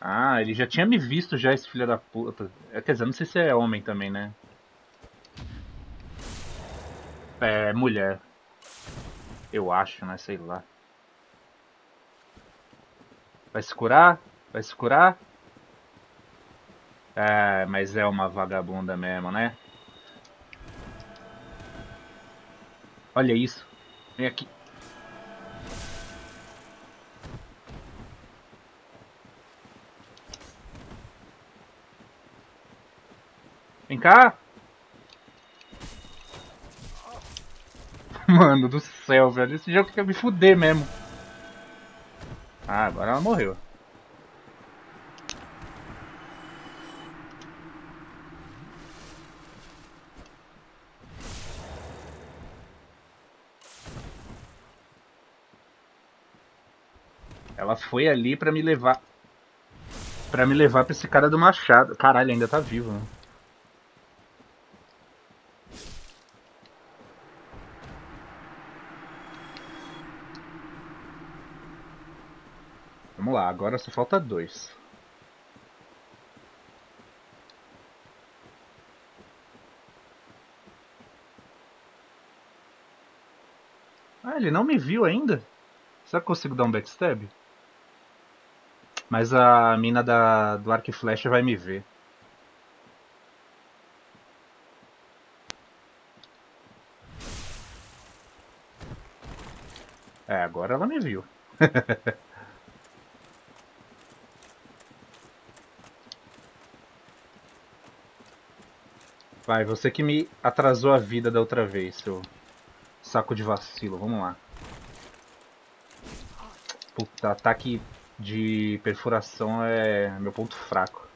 Ah, ele já tinha me visto já, esse filho da puta. É, quer dizer, não sei se é homem também, né? É, mulher. Eu acho, né? Sei lá. Vai se curar? Vai se curar? É, mas é uma vagabunda mesmo, né? Olha isso. Vem aqui. Vem cá. (laughs) Mano do céu, velho. Esse jogo quer me fuder mesmo. Ah, agora ela morreu. Ela foi ali pra me levar. Pra me levar pra esse cara do machado. Caralho, ainda tá vivo, né? Vamos lá, agora só falta dois. Ah, ele não me viu ainda? Será que eu consigo dar um backstab? Mas a mina da, do arco e flecha vai me ver. É, agora ela me viu. (laughs) Vai, você que me atrasou a vida da outra vez, seu saco de vacilo. Vamos lá. Puta, ataque de perfuração é meu ponto fraco.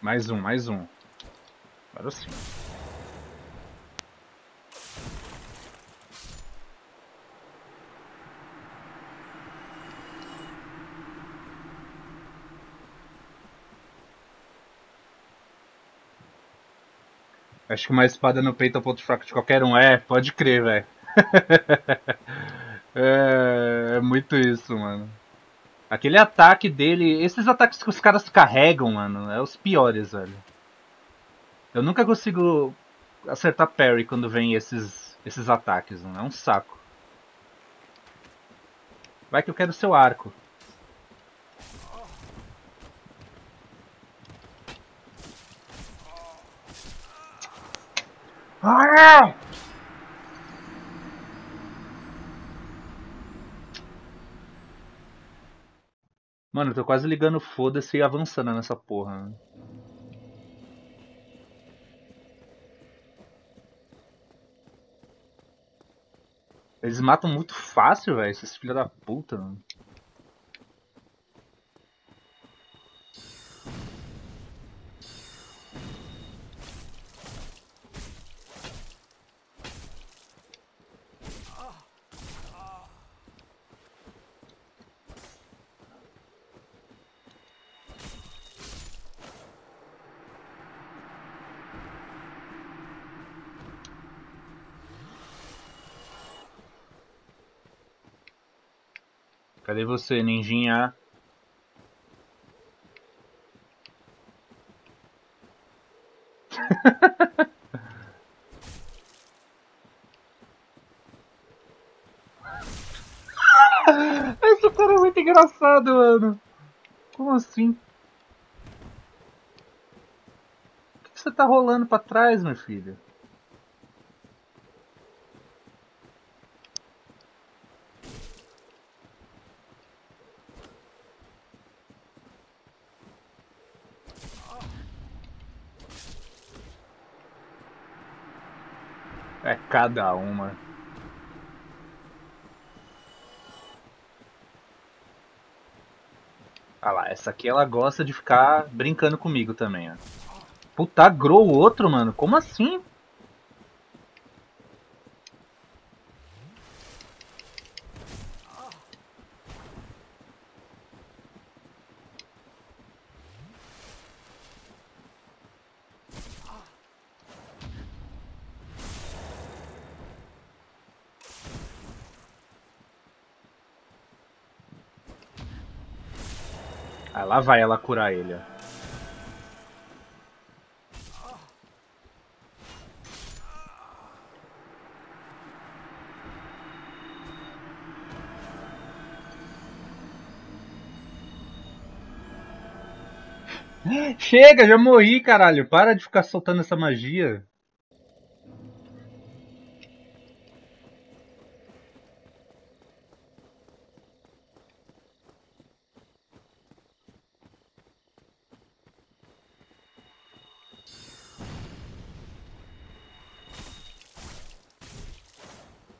Mais um, mais um. Agora sim. Acho que uma espada no peito é o ponto fraco de qualquer um. É, pode crer, velho. (laughs) é, é muito isso, mano. Aquele ataque dele. Esses ataques que os caras carregam, mano, é os piores, velho. Eu nunca consigo acertar parry quando vem esses, esses ataques, mano. É um saco. Vai que eu quero seu arco. Ah! Mano, eu tô quase ligando foda-se e avançando nessa porra. Eles matam muito fácil, velho, esses filha da puta, mano. Você, ninjinha? (laughs) Esse cara é muito engraçado, mano. Como assim? O que você tá rolando pra trás, meu filho? Cada uma. Ah lá, essa aqui ela gosta de ficar brincando comigo também, ó. Puta, grow o outro, mano. Como assim? Ah, lá vai ela curar ele. Chega, já morri, caralho. Para de ficar soltando essa magia.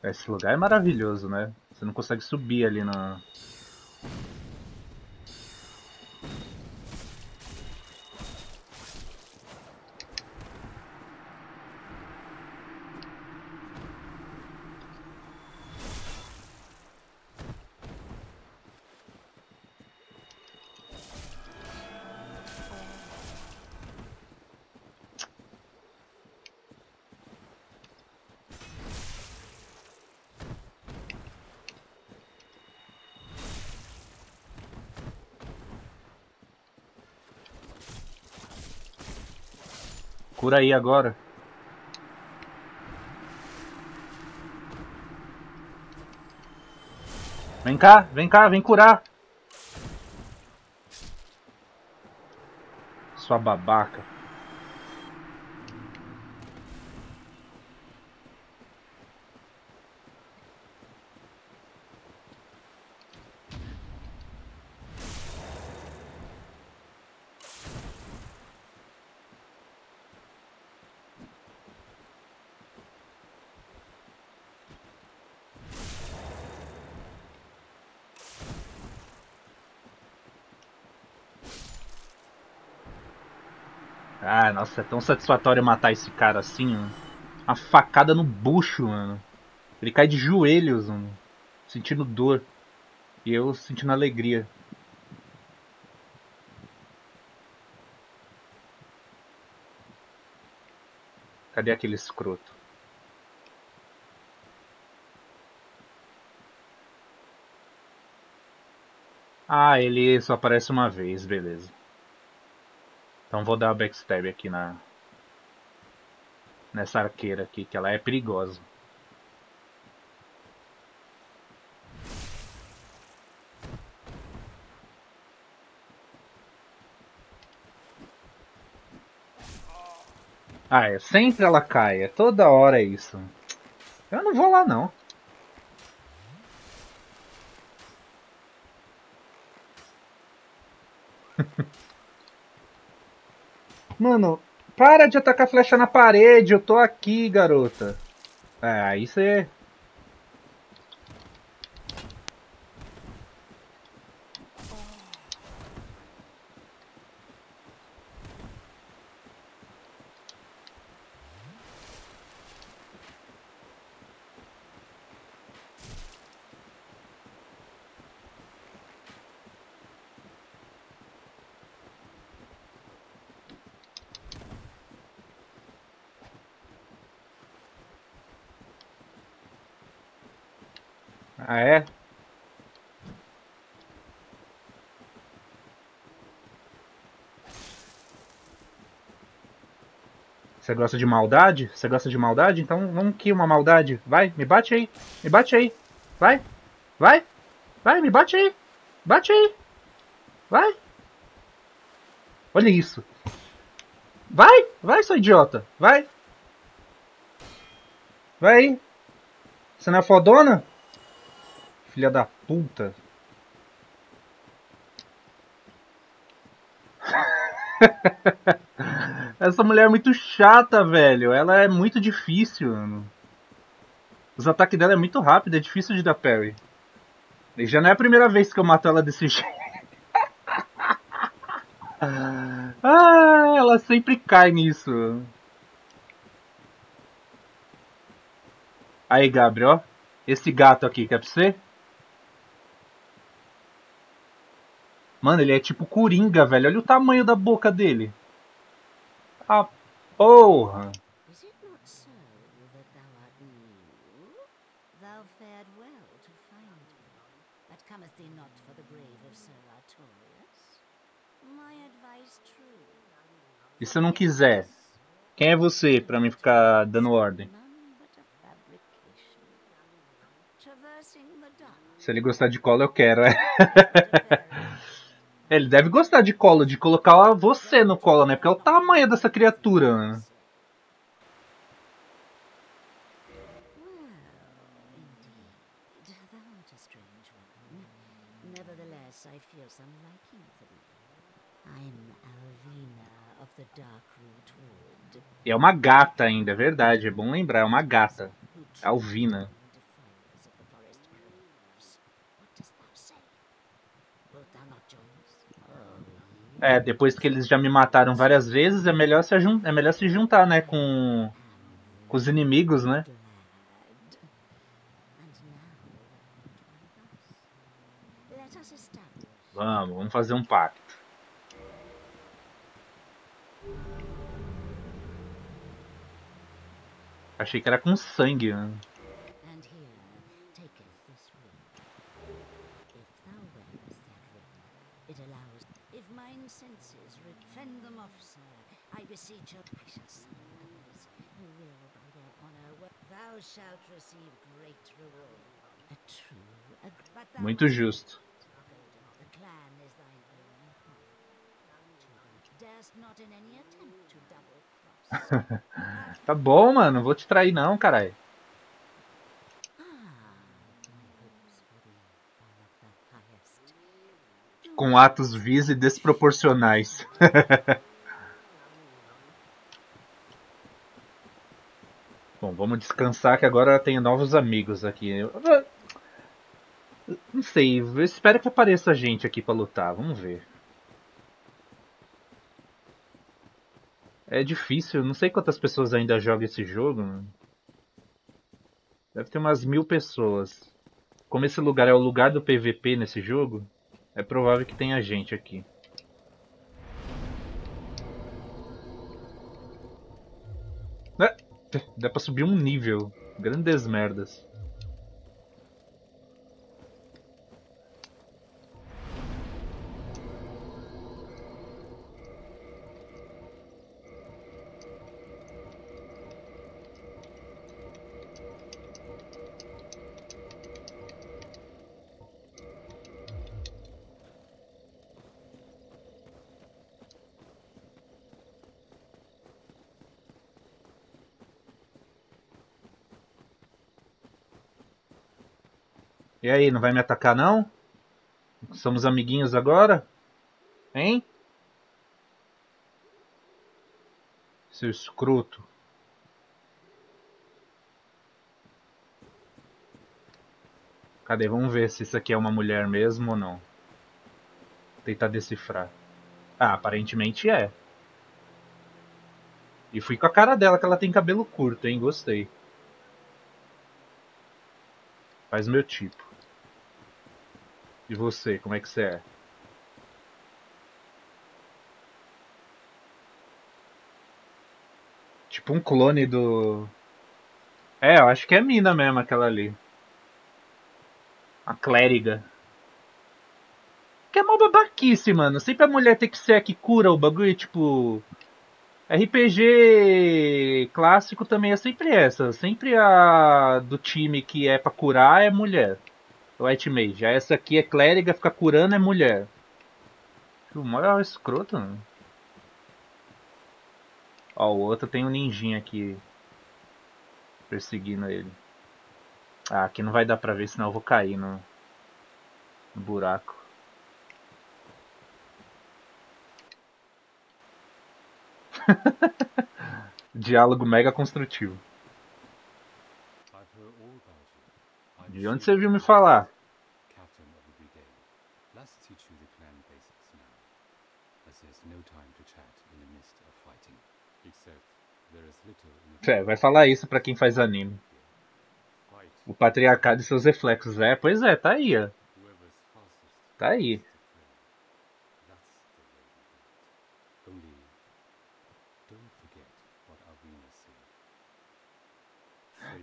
Esse lugar é maravilhoso, né? Você não consegue subir ali na. Cura aí agora. Vem cá, vem cá, vem curar. Sua babaca. Ah, nossa, é tão satisfatório matar esse cara assim, mano. Uma facada no bucho, mano. Ele cai de joelhos, mano. Sentindo dor. E eu sentindo alegria. Cadê aquele escroto? Ah, ele só aparece uma vez, beleza. Então vou dar backstab aqui na nessa arqueira aqui, que ela é perigosa. Ah, é, sempre ela cai, é toda hora isso. Eu não vou lá não. (laughs) Mano, para de atacar flecha na parede, eu tô aqui, garota. É, aí você. Ah, é? Você gosta de maldade? Você gosta de maldade? Então vamos que uma maldade. Vai, me bate aí. Me bate aí. Vai. Vai. Vai, me bate aí. Bate aí. Vai. Olha isso. Vai. Vai, seu idiota. Vai. Vai. Você não é fodona? Filha da puta. (laughs) Essa mulher é muito chata, velho. Ela é muito difícil. Mano. Os ataques dela é muito rápido, é difícil de dar parry. E já não é a primeira vez que eu mato ela desse (laughs) jeito. ah, ela sempre cai nisso. Aí, Gabriel, esse gato aqui, quer pra você? Mano, ele é tipo coringa, velho. Olha o tamanho da boca dele. Ah, porra. E se eu não quiser? Quem é você para me ficar dando ordem? Se ele gostar de cola, eu quero. É. ele deve gostar de cola, de colocar você no colo, né? Porque é o tamanho dessa criatura, mano. E é uma gata ainda, é verdade, é bom lembrar, é uma gata. Alvina. É, depois que eles já me mataram várias vezes, é melhor se, é melhor se juntar, né, com, com os inimigos, né? Vamos, vamos fazer um pacto. Achei que era com sangue, né? Muito justo. (laughs) tá bom, mano. Vou te trair não, caralho. Com atos vis e desproporcionais. (laughs) bom, vamos descansar que agora tenho novos amigos aqui. Não sei, espero que apareça gente aqui pra lutar. Vamos ver. É difícil, não sei quantas pessoas ainda jogam esse jogo. Deve ter umas mil pessoas. Como esse lugar é o lugar do PVP nesse jogo, é provável que tenha gente aqui. Dá pra subir um nível. Grandes merdas. E aí, não vai me atacar não? Somos amiguinhos agora? Hein? Seu escroto. Cadê? Vamos ver se isso aqui é uma mulher mesmo ou não. Vou tentar decifrar. Ah, aparentemente é. E fui com a cara dela, que ela tem cabelo curto, hein? Gostei. Faz meu tipo. E você, como é que você é? Tipo um clone do. É, eu acho que é mina mesmo aquela ali. A clériga. Que é uma babaquice, mano. Sempre a mulher tem que ser a que cura o bagulho, tipo. RPG clássico também é sempre essa. Sempre a do time que é pra curar é mulher. White Mage. essa aqui é clériga, fica curando, é mulher. O maior escroto, né? Ó, o outro tem um ninjinha aqui. Perseguindo ele. Ah, aqui não vai dar pra ver, senão eu vou cair no, no buraco. (laughs) Diálogo mega construtivo. De onde você viu me falar? É, vai falar isso pra quem faz anime. O patriarcado e seus reflexos. É, pois é, tá aí, ó. Tá aí.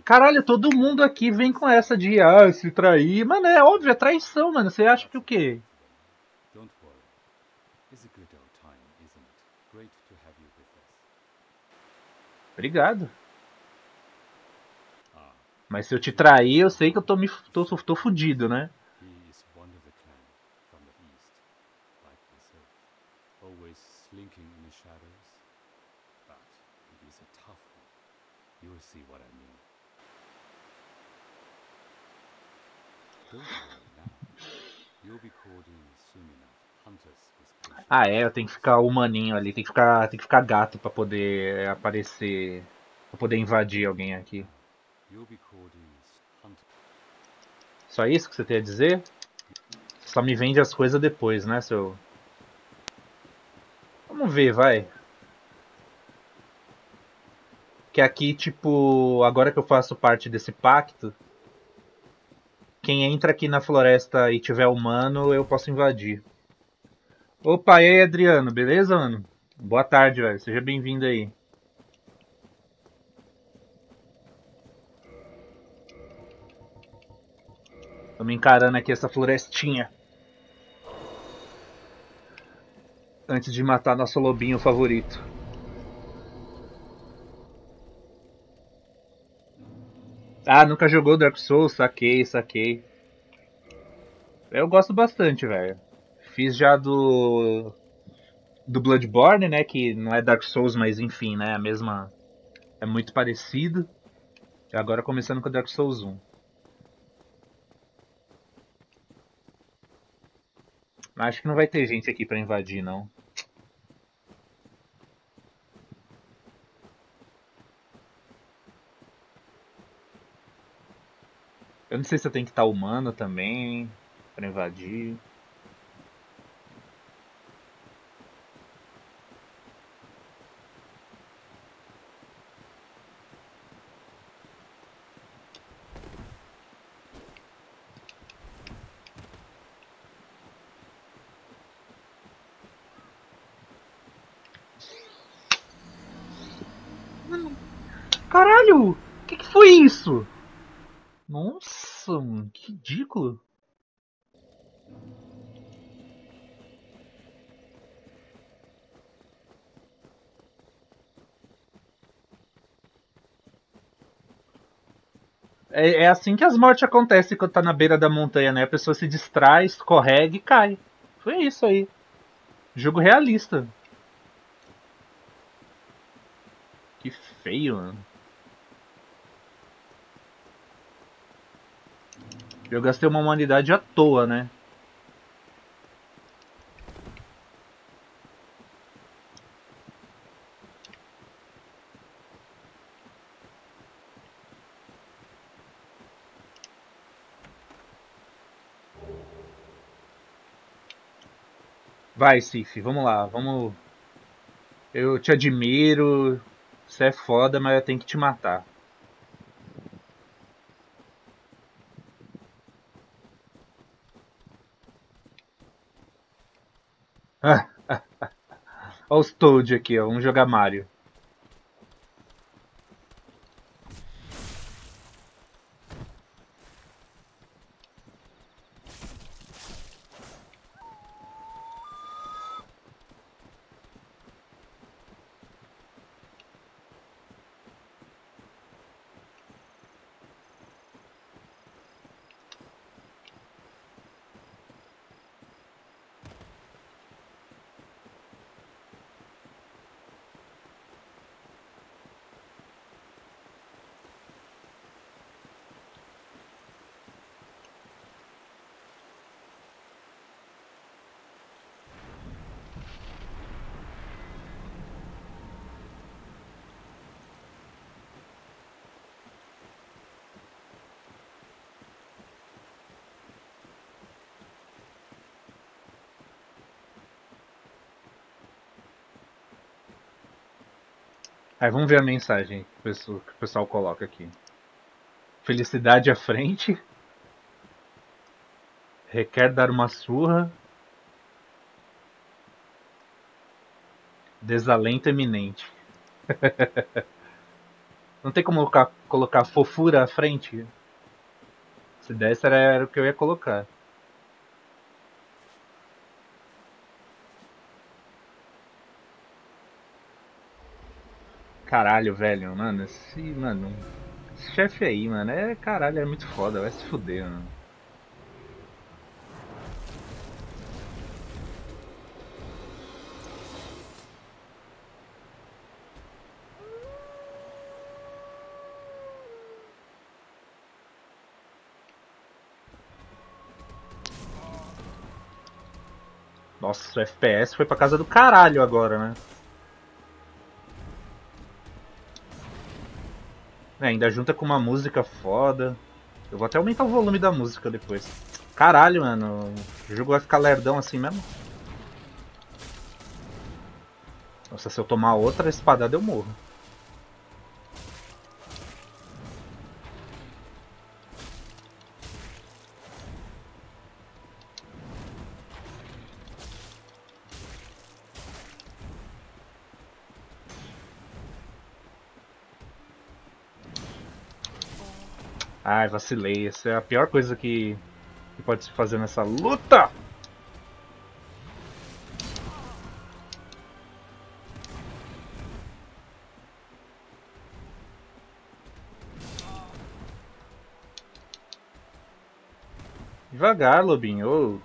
Caralho, todo mundo aqui vem com essa de ah, se trair. Mano, é óbvio, é traição, mano. Você acha que o quê? Obrigado. Ah, Mas se eu te trair, eu sei que eu tô me tô, tô fudido, né? Ah, é, eu tenho que ficar humaninho ali, tem que ficar, tem que ficar gato pra poder aparecer, pra poder invadir alguém aqui. Só isso que você tem a dizer? Só me vende as coisas depois, né, seu? Vamos ver, vai. Que aqui, tipo, agora que eu faço parte desse pacto, quem entra aqui na floresta e tiver humano, eu posso invadir. Opa, e aí, Adriano, beleza, mano? Boa tarde, velho. Seja bem-vindo aí. Estamos encarando aqui essa florestinha. Antes de matar nosso lobinho favorito. Ah, nunca jogou Dark Souls? Saquei, saquei. Eu gosto bastante, velho. Fiz já do. Do Bloodborne, né? Que não é Dark Souls, mas enfim, né? A mesma. É muito parecido. E agora começando com Dark Souls 1. Acho que não vai ter gente aqui pra invadir, não. Eu não sei se eu tenho que estar humano também pra invadir. Caralho! O que, que foi isso? Nossa, mano, que ridículo. É, é assim que as mortes acontecem quando tá na beira da montanha, né? A pessoa se distrai, escorrega e cai. Foi isso aí. Jogo realista. Que feio, mano. Eu gastei uma humanidade à toa, né? Vai, Sif, vamos lá, vamos. Eu te admiro, você é foda, mas eu tenho que te matar. Olha os Toad aqui, ó. Vamos jogar Mario. Aí vamos ver a mensagem que o pessoal, que o pessoal coloca aqui. Felicidade à frente. Requer dar uma surra. Desalento eminente. (laughs) Não tem como colocar, colocar fofura à frente? Se desse era, era o que eu ia colocar. Caralho, velho, mano, esse, mano, esse chefe aí, mano, é caralho, é muito foda, vai se fuder, mano. Nossa, o FPS foi pra casa do caralho agora, né? É, ainda junta com uma música foda. Eu vou até aumentar o volume da música depois. Caralho, mano. O jogo vai ficar lerdão assim mesmo? Nossa, se eu tomar outra espadada eu morro. Ai, vacilei. Essa é a pior coisa que, que pode se fazer nessa luta. Devagar, Lobinho.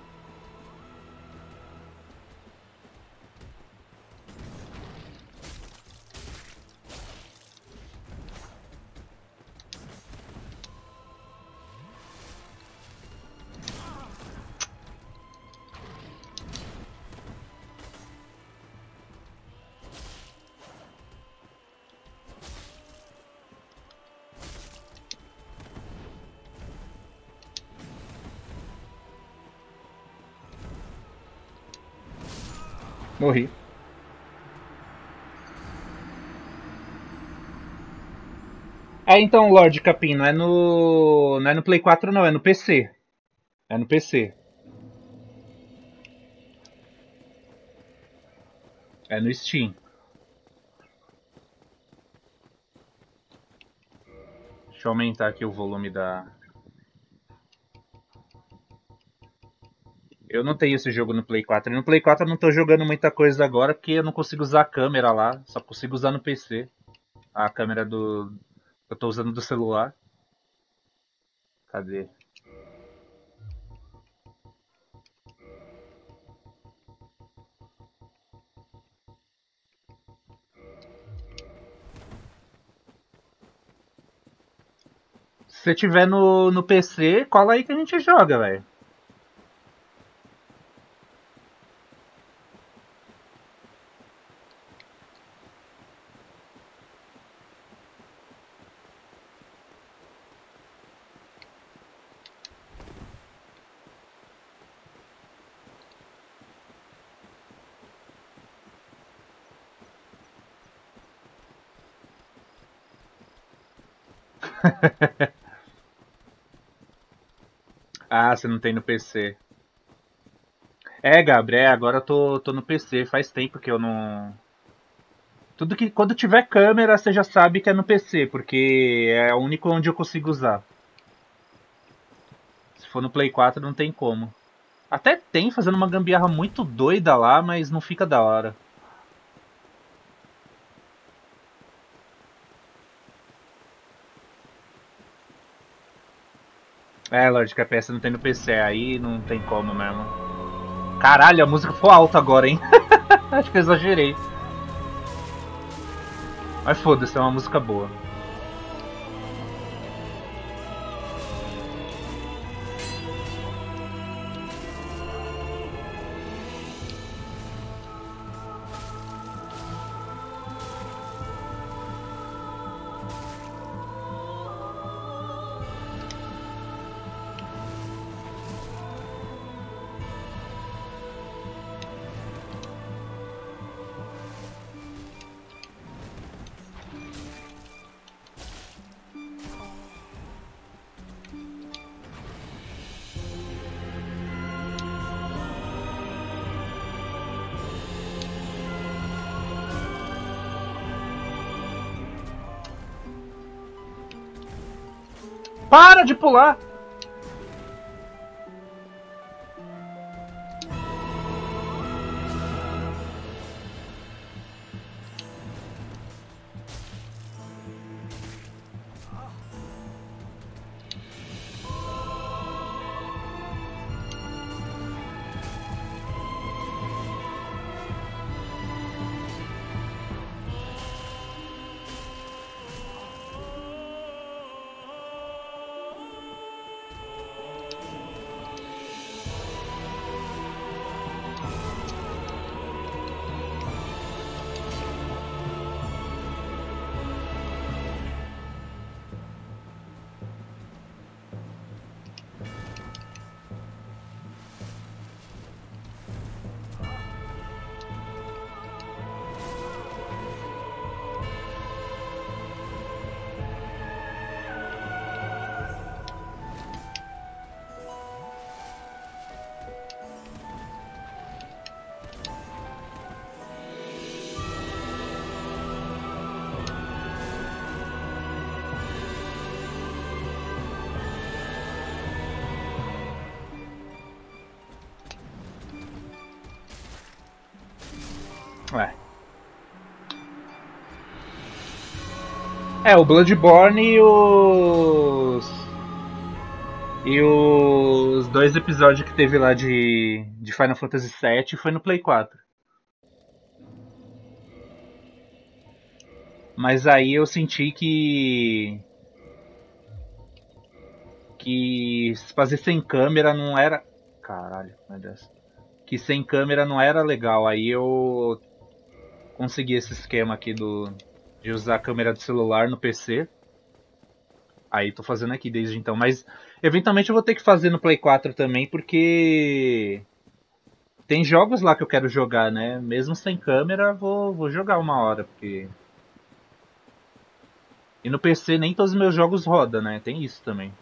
É, então, Lorde não é no. Não é no Play 4 não, é no PC. É no PC. É no Steam. Deixa eu aumentar aqui o volume da, Eu não tenho esse jogo no Play 4. E no Play 4 eu não tô jogando muita coisa agora porque eu não consigo usar a câmera lá. Só consigo usar no PC. A câmera do. Eu tô usando do celular. Cadê? Se você tiver no, no PC, cola aí que a gente joga, velho. (laughs) ah, você não tem no PC. É, Gabriel, agora eu tô, tô no PC. Faz tempo que eu não. Tudo que. Quando tiver câmera, você já sabe que é no PC, porque é o único onde eu consigo usar. Se for no Play 4, não tem como. Até tem fazendo uma gambiarra muito doida lá, mas não fica da hora. É, lógico, a peça não tem no PC, aí não tem como mesmo. Caralho, a música foi alta agora, hein? (laughs) Acho que eu exagerei. Mas foda-se, é uma música boa. Pular! É, o Bloodborne e os. E os dois episódios que teve lá de, de Final Fantasy VII foi no Play 4. Mas aí eu senti que. Que fazer sem câmera não era. Caralho, meu Deus. Que sem câmera não era legal. Aí eu consegui esse esquema aqui do de usar a câmera do celular no PC. Aí tô fazendo aqui desde então, mas eventualmente eu vou ter que fazer no Play 4 também, porque tem jogos lá que eu quero jogar, né? Mesmo sem câmera, vou, vou jogar uma hora, porque e no PC nem todos os meus jogos rodam, né? Tem isso também.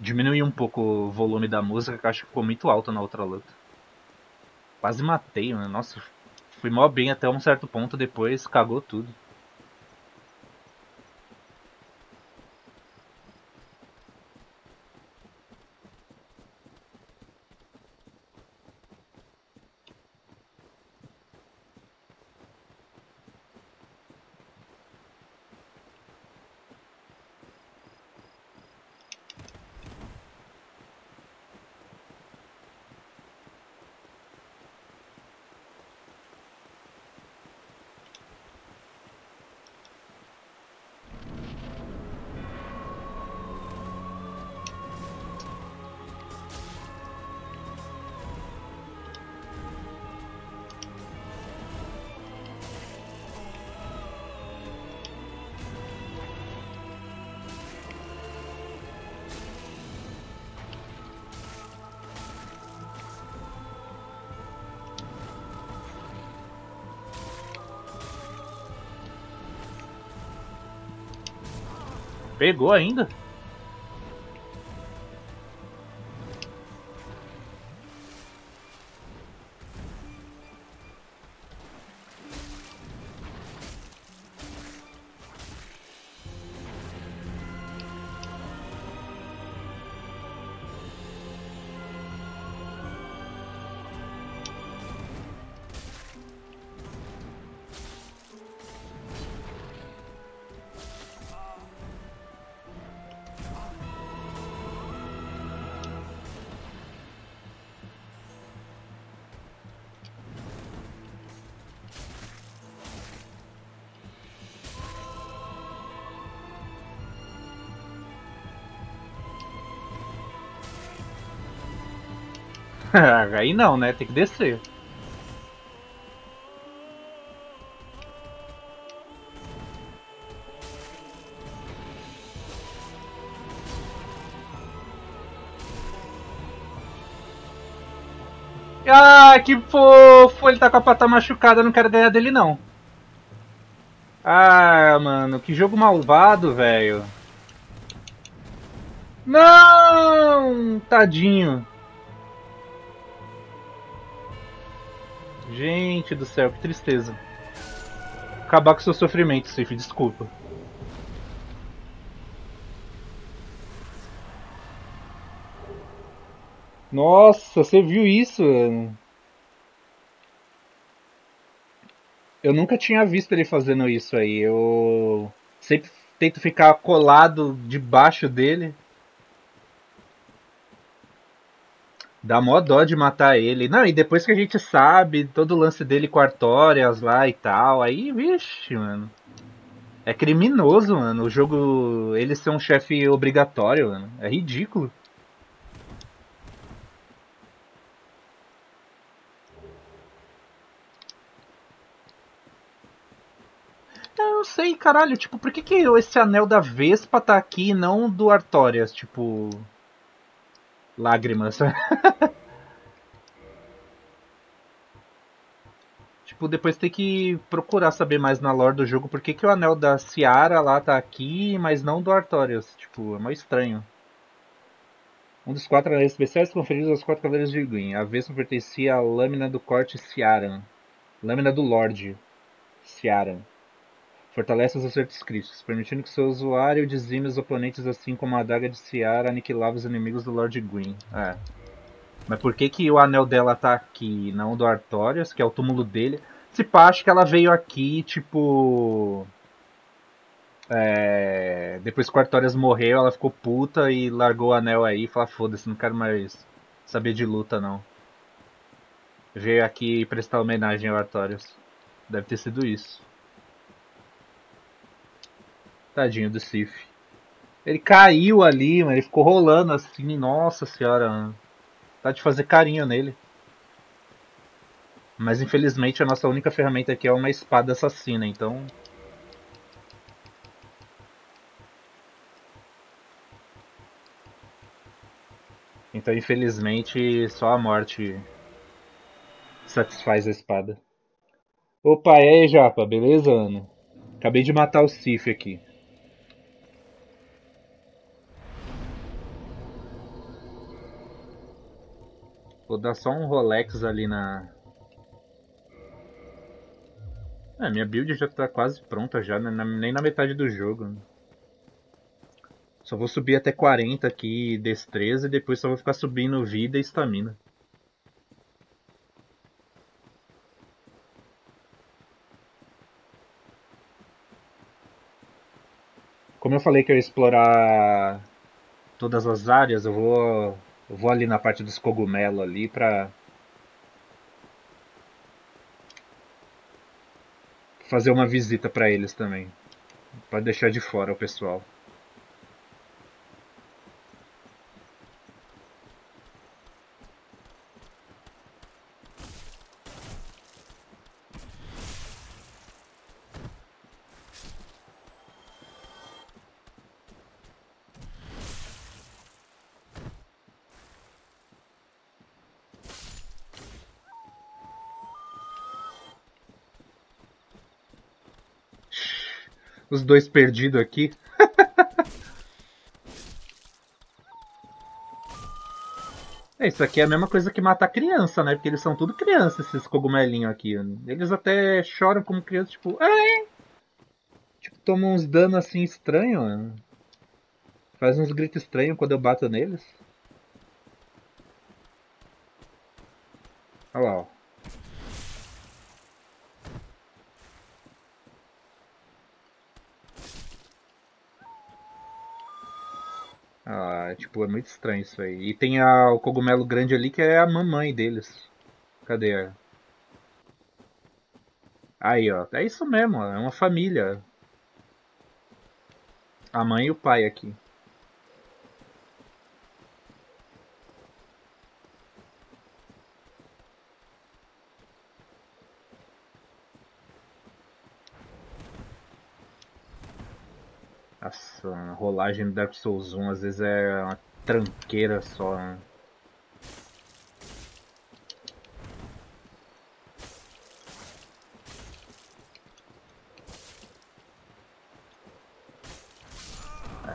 Diminuir um pouco o volume da música, que eu acho que ficou muito alto na outra luta. Quase matei, mano. Nossa, fui mó bem até um certo ponto, depois cagou tudo. Pegou ainda? (laughs) Aí não, né? Tem que descer. Ah, que fofo! Ele tá com a pata machucada, não quero ganhar dele não. Ah, mano, que jogo malvado, velho. Não! Tadinho. Gente do céu, que tristeza. acabar com seu sofrimento, Sif, desculpa. Nossa, você viu isso? Eu nunca tinha visto ele fazendo isso aí. Eu sempre tento ficar colado debaixo dele. Dá mó dó de matar ele. Não, e depois que a gente sabe todo o lance dele com Artorias lá e tal, aí, vixe, mano. É criminoso, mano. O jogo. Ele ser um chefe obrigatório, mano. É ridículo. Eu não sei, caralho, tipo, por que, que esse anel da Vespa tá aqui e não do Artorias? Tipo. Lágrimas. (laughs) tipo, depois tem que procurar saber mais na lore do jogo por que, que o anel da Ciara lá tá aqui, mas não do Artorias. Tipo, é meio estranho. Um dos quatro anéis especiais conferidos aos quatro cavaleiros de Gwyn. A Vespa pertencia à lâmina do corte Ciaran. Lâmina do Lorde Ciaran. Fortalece os acertos críticos, permitindo que seu usuário dizime os oponentes assim como a adaga de Ciara aniquilava os inimigos do Lord Gwyn. É. Mas por que, que o anel dela tá aqui não do Artorias, que é o túmulo dele? Se pá, acho que ela veio aqui, tipo. É... Depois que o Artorias morreu, ela ficou puta e largou o anel aí e falou: foda-se, não quero mais saber de luta não. Veio aqui prestar homenagem ao Artorias. Deve ter sido isso. Tadinho do Sif. Ele caiu ali, mano. Ele ficou rolando assim. Nossa senhora. Tá de fazer carinho nele. Mas infelizmente a nossa única ferramenta aqui é uma espada assassina, então. Então infelizmente só a morte satisfaz a espada. Opa, e aí, Japa, beleza, Ana? Acabei de matar o Sif aqui. Vou dar só um Rolex ali na... É, minha build já tá quase pronta já, né? nem na metade do jogo. Só vou subir até 40 aqui, destreza, e depois só vou ficar subindo vida e estamina. Como eu falei que eu ia explorar todas as áreas, eu vou eu vou ali na parte dos cogumelos ali pra fazer uma visita para eles também. Pode deixar de fora o pessoal. Dois perdidos aqui. (laughs) é, isso aqui é a mesma coisa que matar criança, né? Porque eles são tudo criança, esses cogumelinhos aqui. Eles até choram como criança, tipo... Ai! Tipo, tomam uns danos assim estranhos. Faz uns gritos estranhos quando eu bato neles. Olha lá, ó. Ah, tipo, é muito estranho isso aí. E tem a, o cogumelo grande ali que é a mamãe deles. Cadê? Aí, ó. É isso mesmo, é uma família. A mãe e o pai aqui. Rolagem do Dark Souls 1 às vezes é uma tranqueira só. Né? É.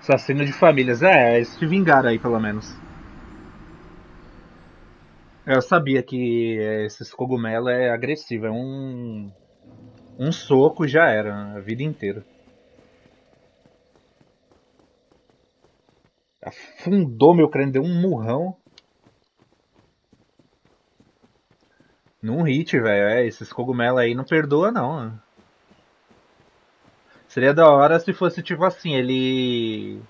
Assassino de famílias. É, eles se vingaram aí pelo menos. Eu sabia que esses cogumelos é agressivo, é um. Um soco já era, a vida inteira. Afundou meu crânio, deu um murrão. Num hit, velho. É, esses cogumelos aí não perdoa não. Seria da hora se fosse tipo assim, ele.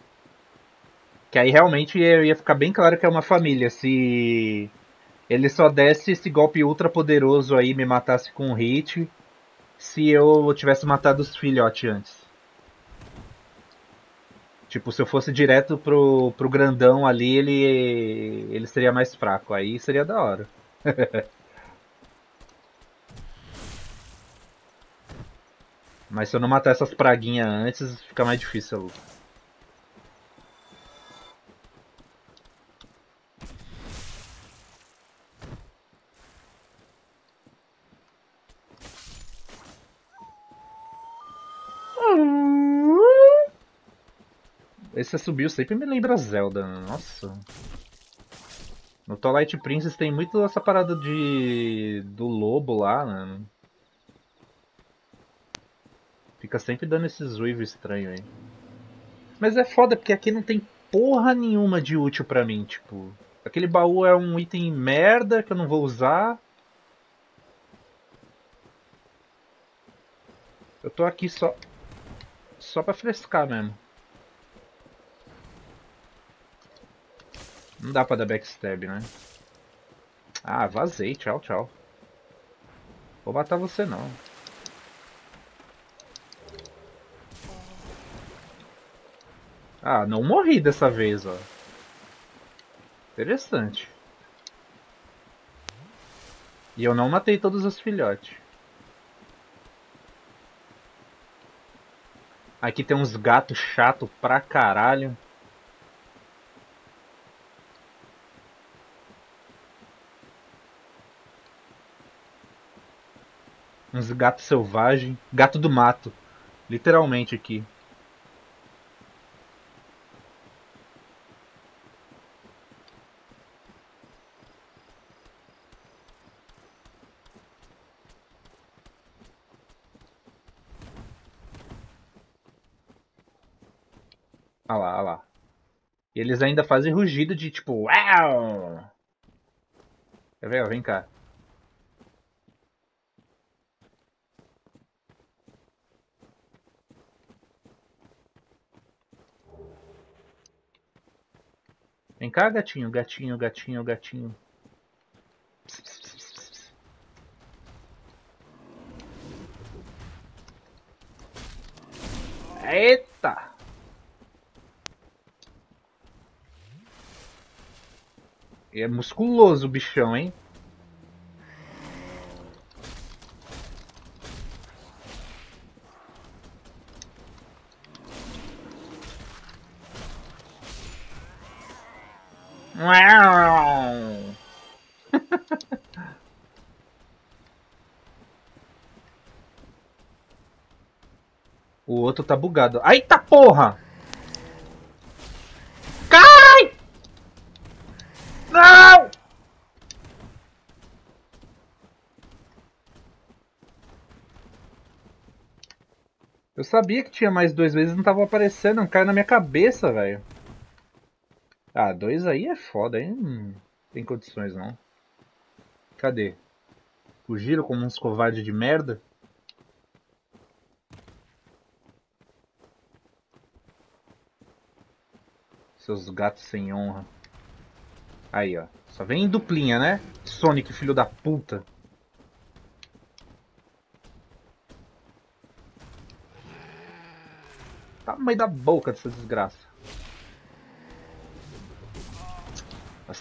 Que aí realmente ia ficar bem claro que é uma família. Se ele só desse esse golpe ultra poderoso aí, me matasse com um hit, se eu tivesse matado os filhotes antes. Tipo, se eu fosse direto pro, pro grandão ali, ele, ele seria mais fraco. Aí seria da hora. (laughs) Mas se eu não matar essas praguinhas antes, fica mais difícil a luta. Esse subiu sempre me lembra Zelda, nossa. No Twilight Princess tem muito essa parada de do lobo lá, né? Fica sempre dando esses uivos estranhos aí. Mas é foda, porque aqui não tem porra nenhuma de útil pra mim, tipo... Aquele baú é um item merda que eu não vou usar. Eu tô aqui só... Só pra frescar mesmo. Não dá pra dar backstab, né? Ah, vazei. Tchau, tchau. Vou matar você não. Ah, não morri dessa vez, ó. Interessante. E eu não matei todos os filhotes. Aqui tem uns gatos chato pra caralho. Uns gatos selvagens. Gato do mato. Literalmente aqui. Olha lá, olha lá. E eles ainda fazem rugido de tipo, uau! Quer ver? Vem cá. Vem cá, gatinho, gatinho, gatinho, gatinho. Eita! É musculoso o bichão, hein? (laughs) o outro tá bugado. Eita porra! Não! Eu sabia que tinha mais dois vezes, não tava aparecendo, não caiu na minha cabeça, velho. Ah, dois aí é foda, hein? Não tem condições não. Cadê? Fugiram como uns covardes de merda? Seus gatos sem honra. Aí, ó. Só vem em duplinha, né? Sonic, filho da puta. Tamanho da boca dessa desgraça.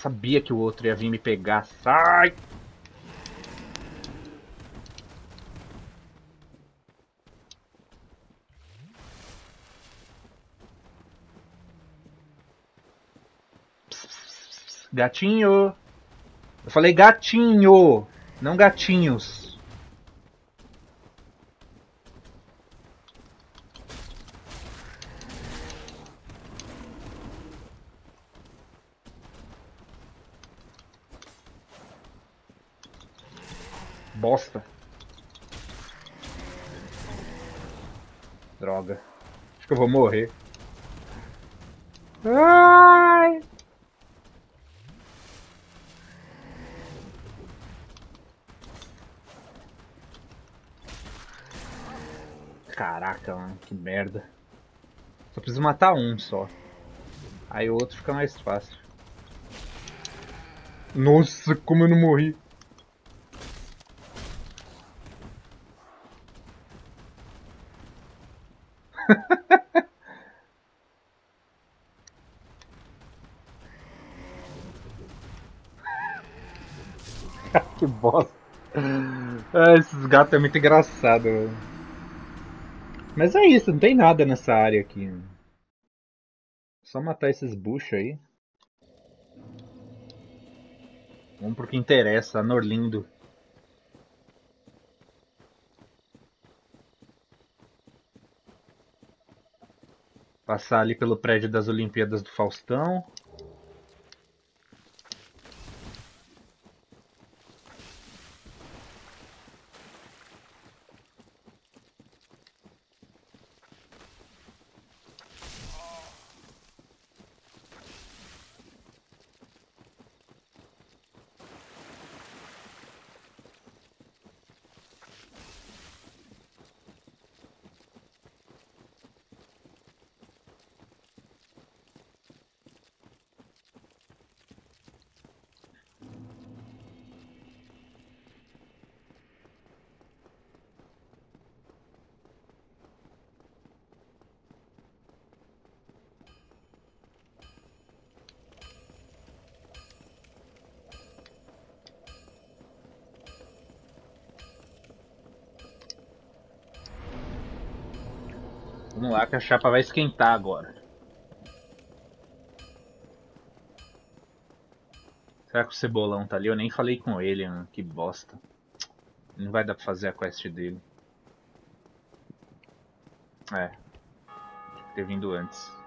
Sabia que o outro ia vir me pegar. Sai! Gatinho. Eu falei gatinho, não gatinhos. Bosta. Droga. Acho que eu vou morrer. Ai! Caraca, mano, que merda. Só preciso matar um só. Aí o outro fica mais fácil. Nossa, como eu não morri. que bosta. Ah, esses gatos é muito engraçado. Mas é isso, não tem nada nessa área aqui. Só matar esses buchos aí. Vamos pro que interessa, Norlindo. Passar ali pelo prédio das Olimpíadas do Faustão. Vamos lá que a chapa vai esquentar agora. Será que o Cebolão tá ali? Eu nem falei com ele, mano. que bosta. Não vai dar pra fazer a quest dele. É. Tinha que ter vindo antes.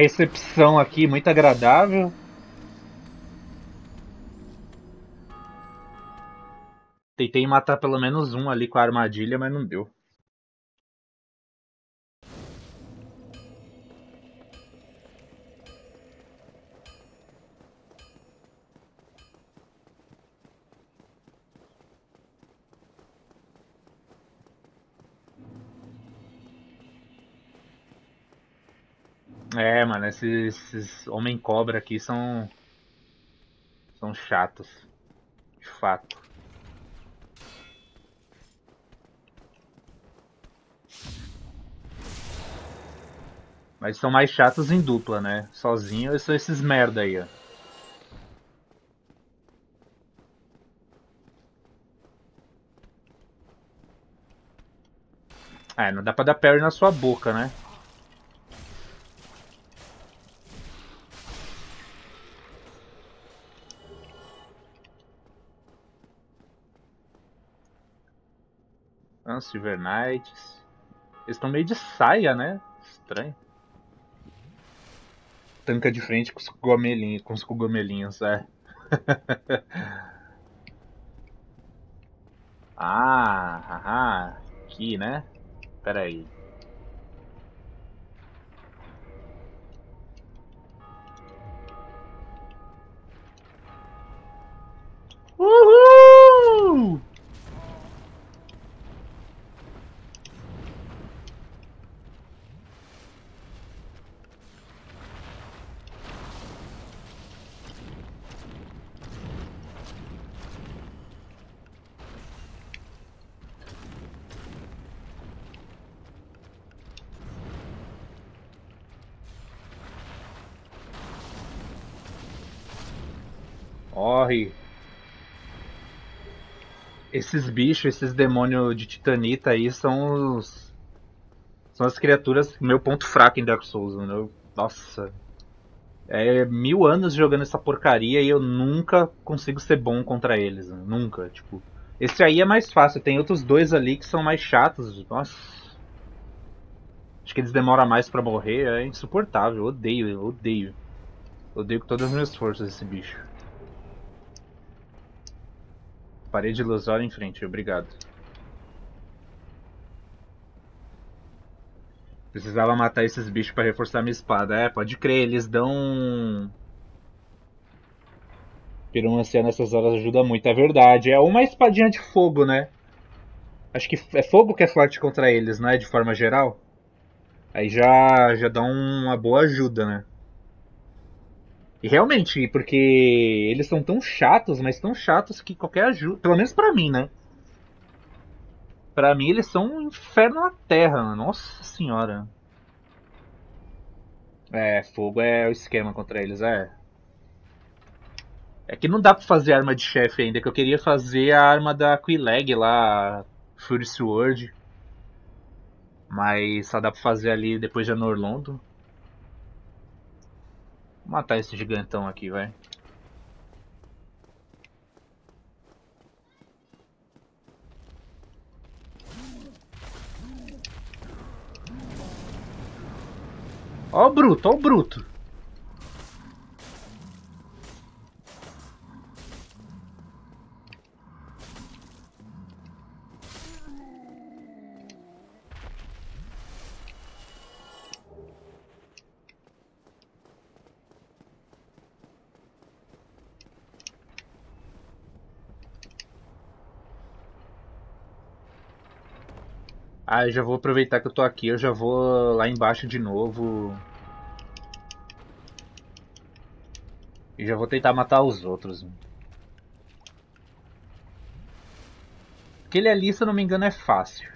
Recepção aqui muito agradável. Tentei matar pelo menos um ali com a armadilha, mas não deu. É, mano, esses, esses homem-cobra aqui são. são chatos. De fato. Mas são mais chatos em dupla, né? Sozinho são esses merda aí, ó. É, não dá pra dar parry na sua boca, né? Silver Knights. Eles estão meio de saia, né? Estranho. Tanca de frente com os cogumelinhos, com os cogumelinhos, é. (laughs) ah, aqui, né? Pera aí. Esses bichos, esses demônios de titanita aí são os. São as criaturas, meu ponto fraco em Dark Souls, mano. Eu, nossa. É mil anos jogando essa porcaria e eu nunca consigo ser bom contra eles. Né? Nunca, tipo. Esse aí é mais fácil, tem outros dois ali que são mais chatos. Nossa. Acho que eles demoram mais para morrer, é insuportável. Eu odeio, eu odeio. Odeio com todas as minhas forças esse bicho. Parede ilusória em frente, obrigado. Precisava matar esses bichos para reforçar minha espada. É, pode crer, eles dão. Piromancia nessas horas ajuda muito, é verdade. É uma espadinha de fogo, né? Acho que é fogo que é forte contra eles, não é? De forma geral. Aí já, já dá uma boa ajuda, né? E realmente, porque eles são tão chatos, mas tão chatos que qualquer ajuda. Pelo menos pra mim, né? Pra mim eles são um inferno na terra, nossa senhora. É, fogo é o esquema contra eles, é. É que não dá pra fazer arma de chefe ainda, que eu queria fazer a arma da Quileg lá, Fury Sword. Mas só dá pra fazer ali depois de Anorlondo. Matar esse gigantão aqui, vai. Ó o bruto, ó o bruto. Ah, eu já vou aproveitar que eu tô aqui, eu já vou lá embaixo de novo. E já vou tentar matar os outros. Aquele ali, se eu não me engano, é fácil.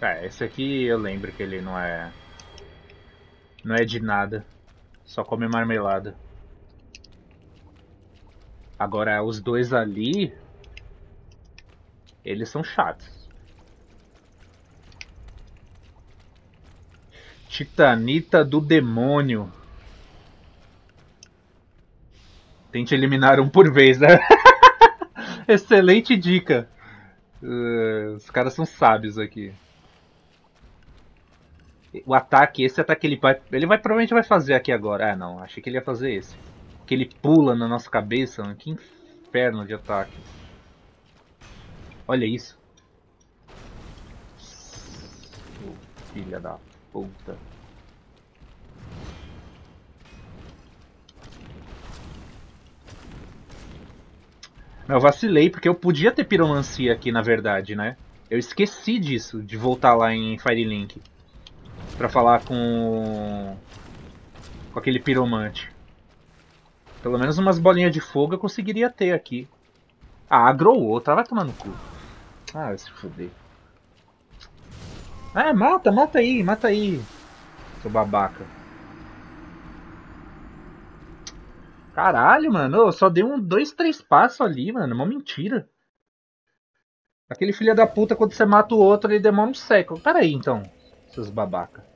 É, aqui eu lembro que ele não é. Não é de nada. Só come marmelada. Agora, os dois ali. Eles são chatos. Titanita do demônio. Tente eliminar um por vez, né? (laughs) Excelente dica. Uh, os caras são sábios aqui o ataque, esse ataque ele vai, ele vai provavelmente vai fazer aqui agora. Ah, não, achei que ele ia fazer esse. Que ele pula na nossa cabeça, que inferno de ataque. Olha isso. Oh, filha da puta. Eu vacilei porque eu podia ter piromancia aqui na verdade, né? Eu esqueci disso, de voltar lá em Firelink para falar com com aquele piromante. Pelo menos umas bolinhas de fogo eu conseguiria ter aqui. Ah, agrou outra, vai tomar no cu. Ah, vai se fuder. Ah, mata, mata aí, mata aí. Seu babaca. Caralho, mano. Eu só dei um, dois, três passos ali, mano. Uma mentira. Aquele filho da puta, quando você mata o outro, ele demora um século. Pera aí, então, seus babaca.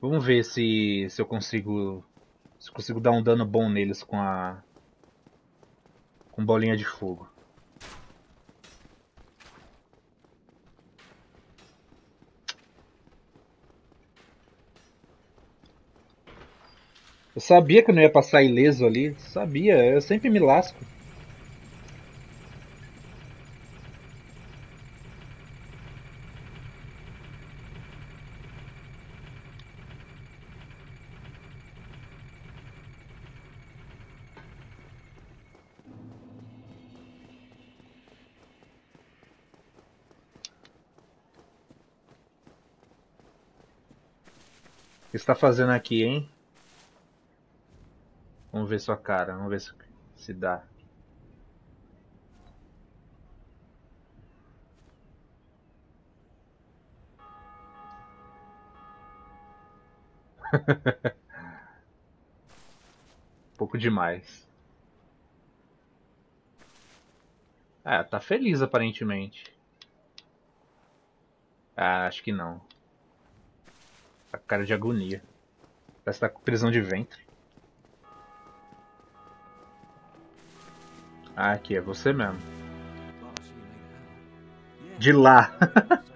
Vamos ver se, se eu consigo se consigo dar um dano bom neles com a com bolinha de fogo. Eu sabia que eu não ia passar ileso ali. Sabia, eu sempre me lasco. O que está fazendo aqui, hein? Vamos ver sua cara, vamos ver se, dá. (laughs) pouco demais. É, tá feliz aparentemente. Ah, acho que não. Com cara de agonia. Parece que tá com prisão de ventre. Ah, aqui, é você mesmo. De lá. (laughs)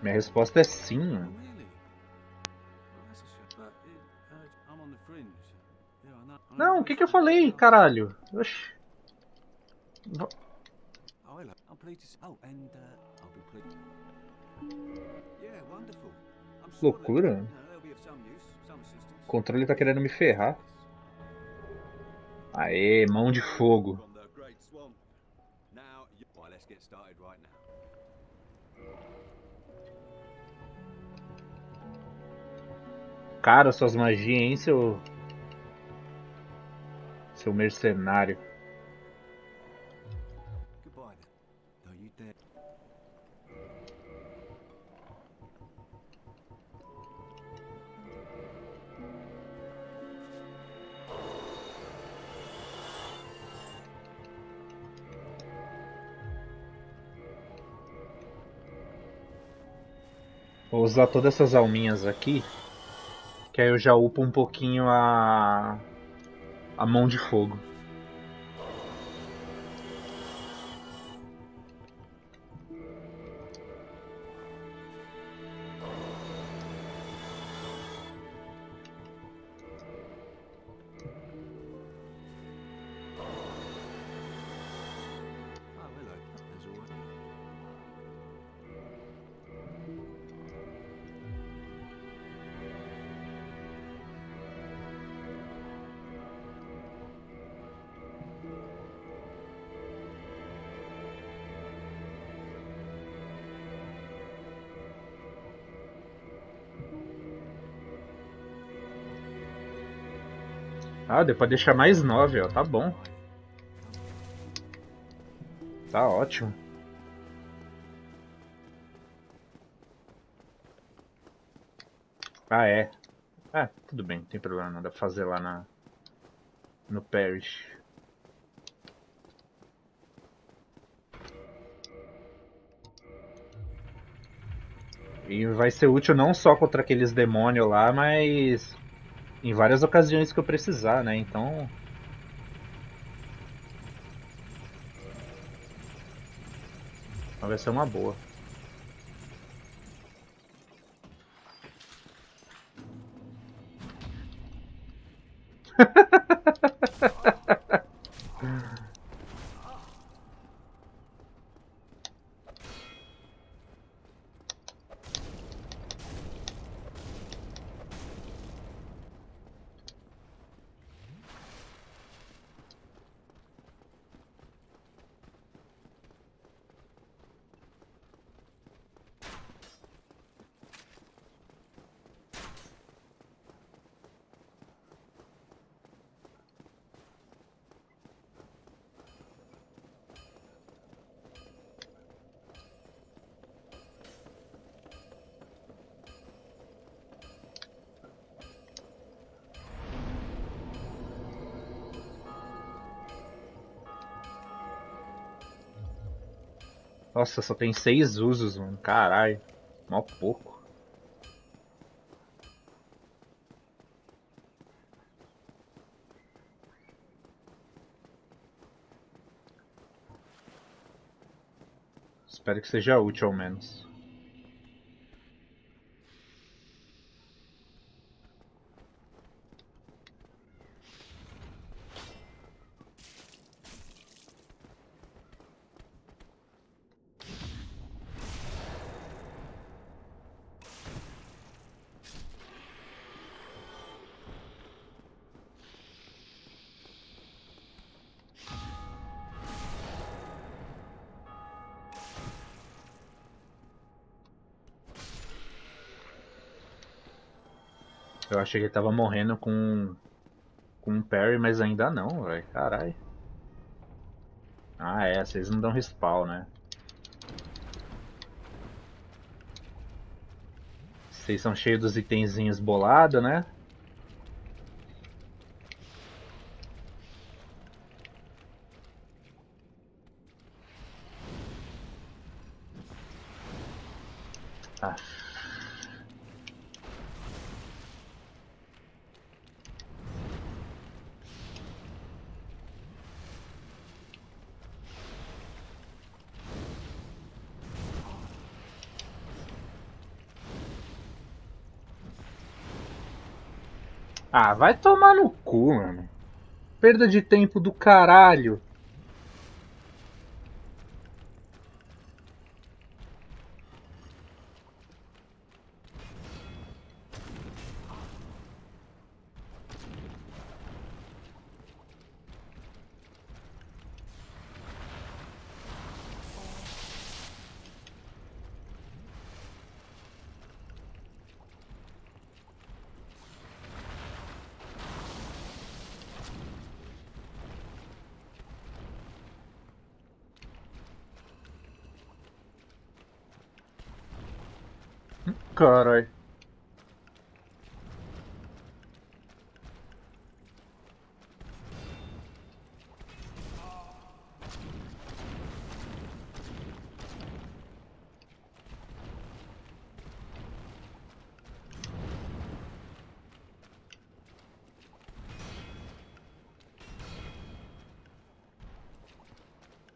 Minha resposta é sim. Não, o que que eu falei, caralho? Oxi. Loucura. O controle tá querendo me ferrar. Aê, mão de fogo. Cara, suas magias, hein, seu. Seu mercenário. Usar todas essas alminhas aqui que aí eu já upo um pouquinho a. a mão de fogo. Ah, deu pra deixar mais 9, ó. Tá bom. Tá ótimo. Ah, é. Ah, tudo bem, não tem problema não. Dá pra fazer lá na... No Parish. E vai ser útil não só contra aqueles demônios lá, mas em várias ocasiões que eu precisar, né? Então. Vai ser uma boa. Nossa, só tem seis usos, mano. Caralho. Mal pouco. Espero que seja útil ao menos. Achei que ele tava morrendo com. com um parry, mas ainda não, velho. Caralho. Ah, é, vocês não dão respawn, né? Vocês são cheios dos itenzinhos bolados, né? Ah. Ah, vai tomar no cu, mano. Perda de tempo do caralho. Caralho.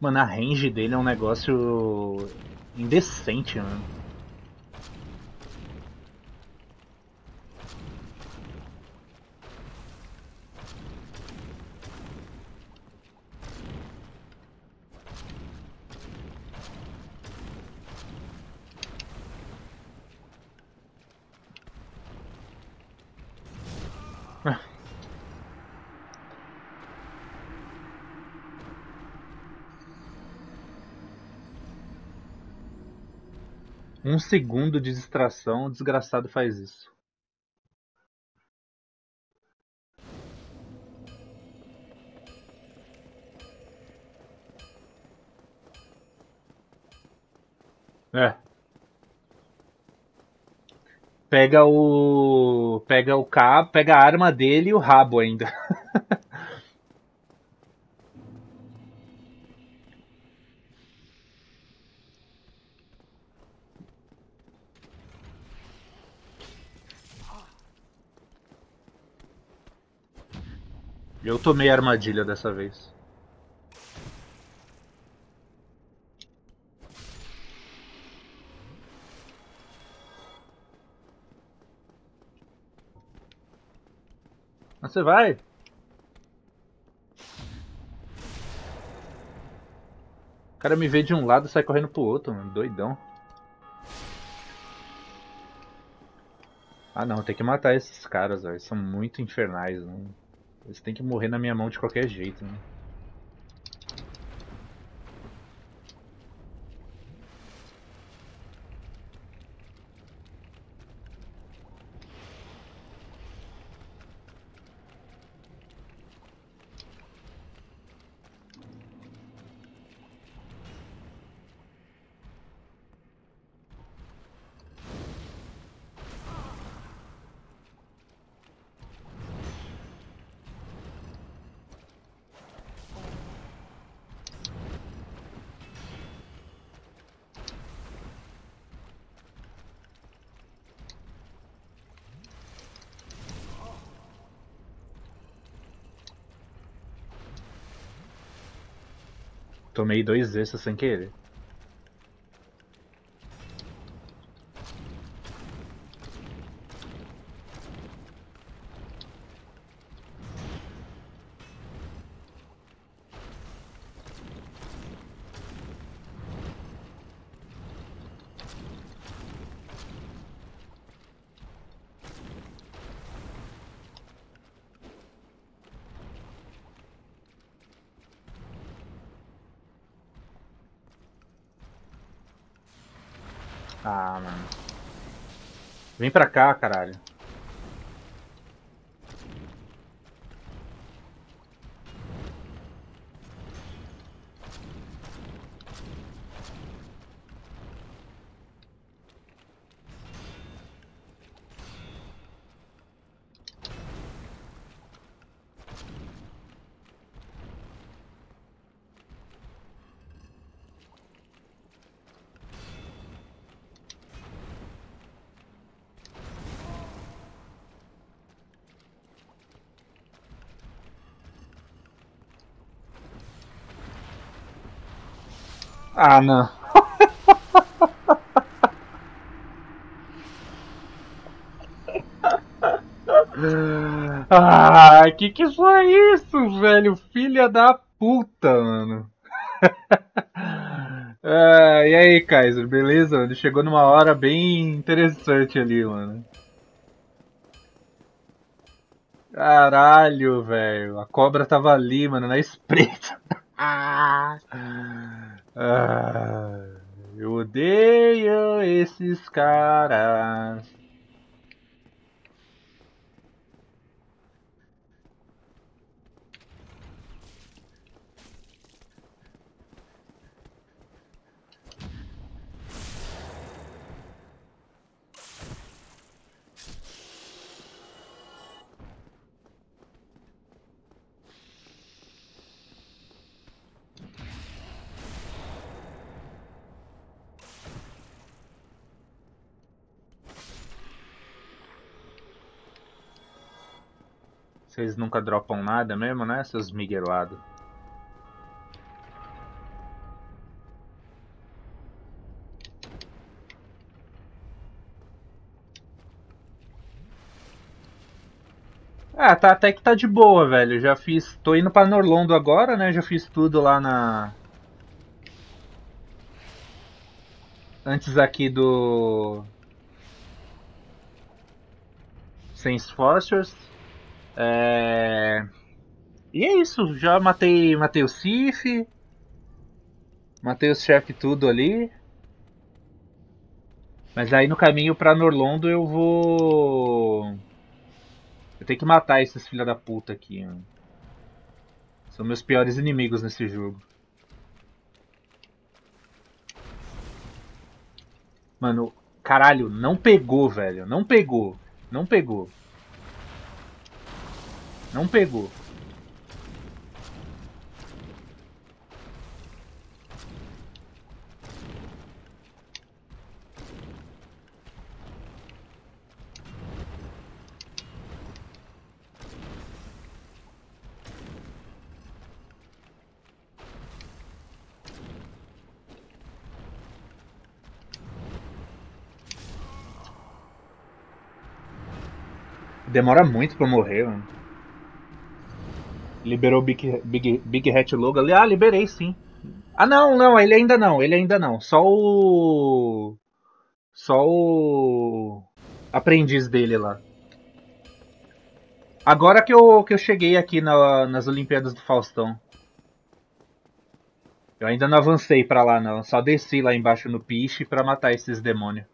Mano, a range dele é um negócio indecente, mano. Segundo de distração, o desgraçado faz isso. É. Pega o. Pega o cabo, pega a arma dele e o rabo ainda. (laughs) tomei a armadilha dessa vez. Mas você vai? O cara me vê de um lado e sai correndo pro outro, mano. Doidão. Ah não, tem que matar esses caras, velho. São muito infernais, né? Eles têm que morrer na minha mão de qualquer jeito, né? Tomei dois desses sem querer. Ah, mano. Vem pra cá, caralho. Ah, não. Ah, que que foi isso, velho? Filha da puta, mano. (laughs) ah, e aí, Kaiser, beleza? Ele chegou numa hora bem interessante ali, mano. Caralho, velho. A cobra tava ali, mano, na (laughs) espreita. ah, eu odeio esses caras. Vocês nunca dropam nada mesmo, né, seus miguelados? Ah, tá até que tá de boa, velho. Já fiz. Tô indo pra Norlondo agora, né? Já fiz tudo lá na. Antes aqui do. Saints Fortress. É... E é isso, já matei, matei o Sif, matei os chefes tudo ali. Mas aí no caminho pra Norlondo eu vou... Eu tenho que matar esses filha da puta aqui, mano. São meus piores inimigos nesse jogo. Mano, caralho, não pegou, velho. Não pegou. Não pegou. Não pegou. Demora muito pra morrer, mano. Liberou Big, Big, Big Hat Logo ali. Ah, liberei sim. Ah, não, não, ele ainda não, ele ainda não. Só o. Só o. Aprendiz dele lá. Agora que eu, que eu cheguei aqui na, nas Olimpíadas do Faustão. Eu ainda não avancei pra lá, não. Só desci lá embaixo no piche pra matar esses demônios.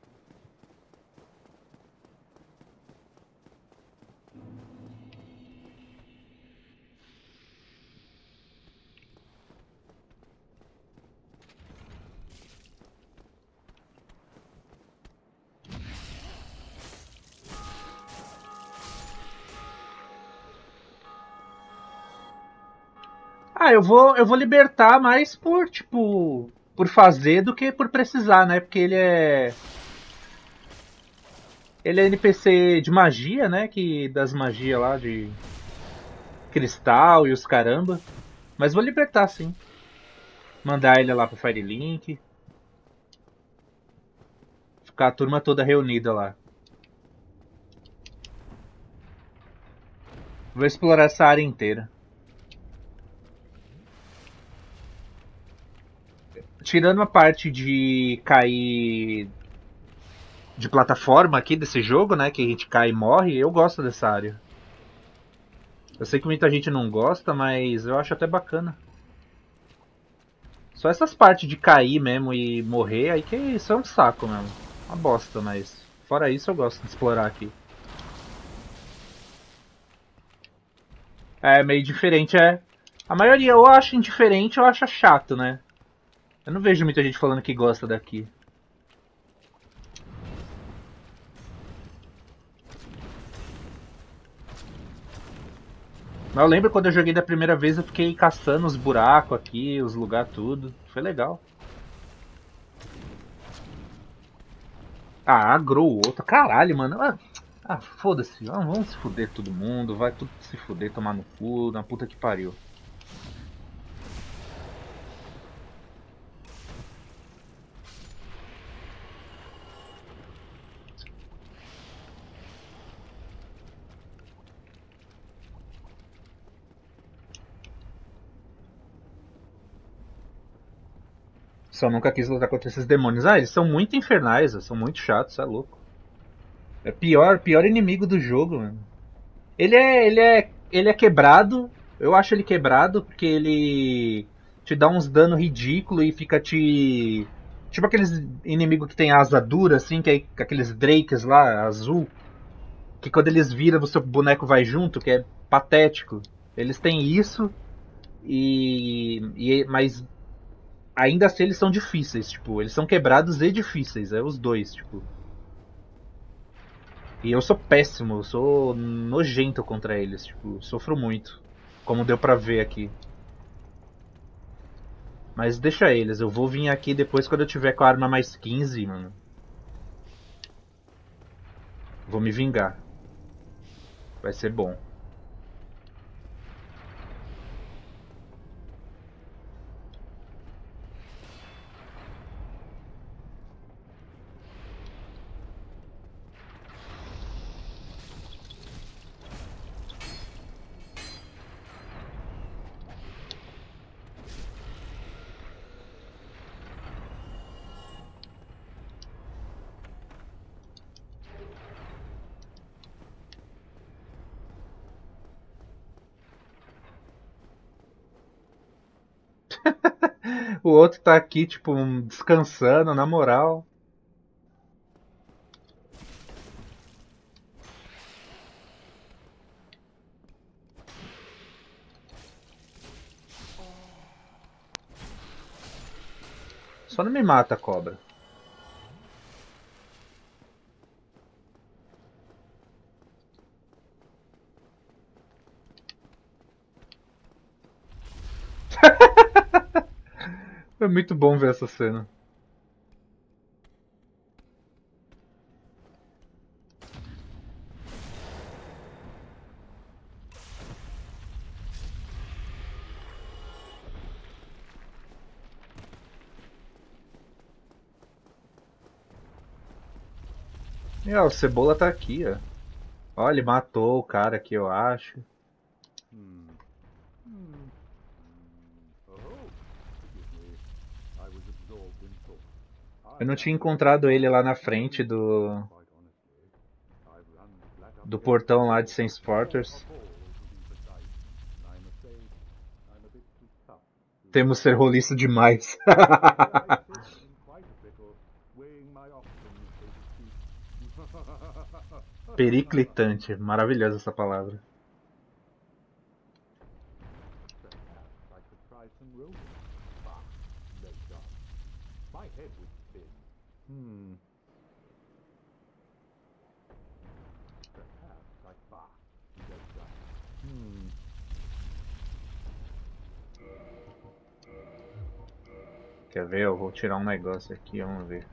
Ah, eu vou, eu vou libertar mais por, tipo, por fazer do que por precisar, né? Porque ele é. Ele é NPC de magia, né? Que das magias lá de cristal e os caramba. Mas vou libertar sim. Mandar ele lá pro Firelink. Ficar a turma toda reunida lá. Vou explorar essa área inteira. Tirando a parte de cair de plataforma aqui desse jogo, né, que a gente cai e morre, eu gosto dessa área. Eu sei que muita gente não gosta, mas eu acho até bacana. Só essas partes de cair mesmo e morrer, aí que isso é um saco mesmo. Uma bosta, mas fora isso eu gosto de explorar aqui. É meio diferente, é. A maioria eu acho indiferente ou acha chato, né? Eu não vejo muita gente falando que gosta daqui. Mas eu lembro quando eu joguei da primeira vez, eu fiquei caçando os buracos aqui, os lugares tudo. Foi legal. Ah, agrou o outro. Caralho, mano. Ah, ah foda-se. vamos se fuder todo mundo. Vai tudo se fuder, tomar no cu, na puta que pariu. Só nunca quis lutar contra esses demônios. Ah, eles são muito infernais, são muito chatos, é louco. É pior, pior inimigo do jogo, mano. Ele é, ele é, ele é quebrado. Eu acho ele quebrado porque ele te dá uns dano ridículo e fica te tipo aqueles inimigos que tem asa dura assim, que é aqueles drakes lá, azul, que quando eles viram o seu boneco vai junto, que é patético. Eles têm isso e, e mas ainda assim eles são difíceis, tipo, eles são quebrados e difíceis, é os dois, tipo. E eu sou péssimo, eu sou nojento contra eles, tipo, sofro muito. Como deu pra ver aqui. Mas deixa eles, eu vou vir aqui depois quando eu tiver com a arma mais 15, mano. Vou me vingar. Vai ser bom. o outro tá aqui, tipo, descansando, na moral. Só não me mata, cobra. (laughs) É muito bom ver essa cena. E ó, o Cebola tá aqui, ó. Ó, ele matou o cara aqui, eu acho. Eu não tinha encontrado ele lá na frente do do portão lá de Saint Fortress. Temos ser roliço demais. (laughs) Periclitante, maravilhosa essa palavra. Quer ver? Eu vou tirar um negócio aqui, vamos ver.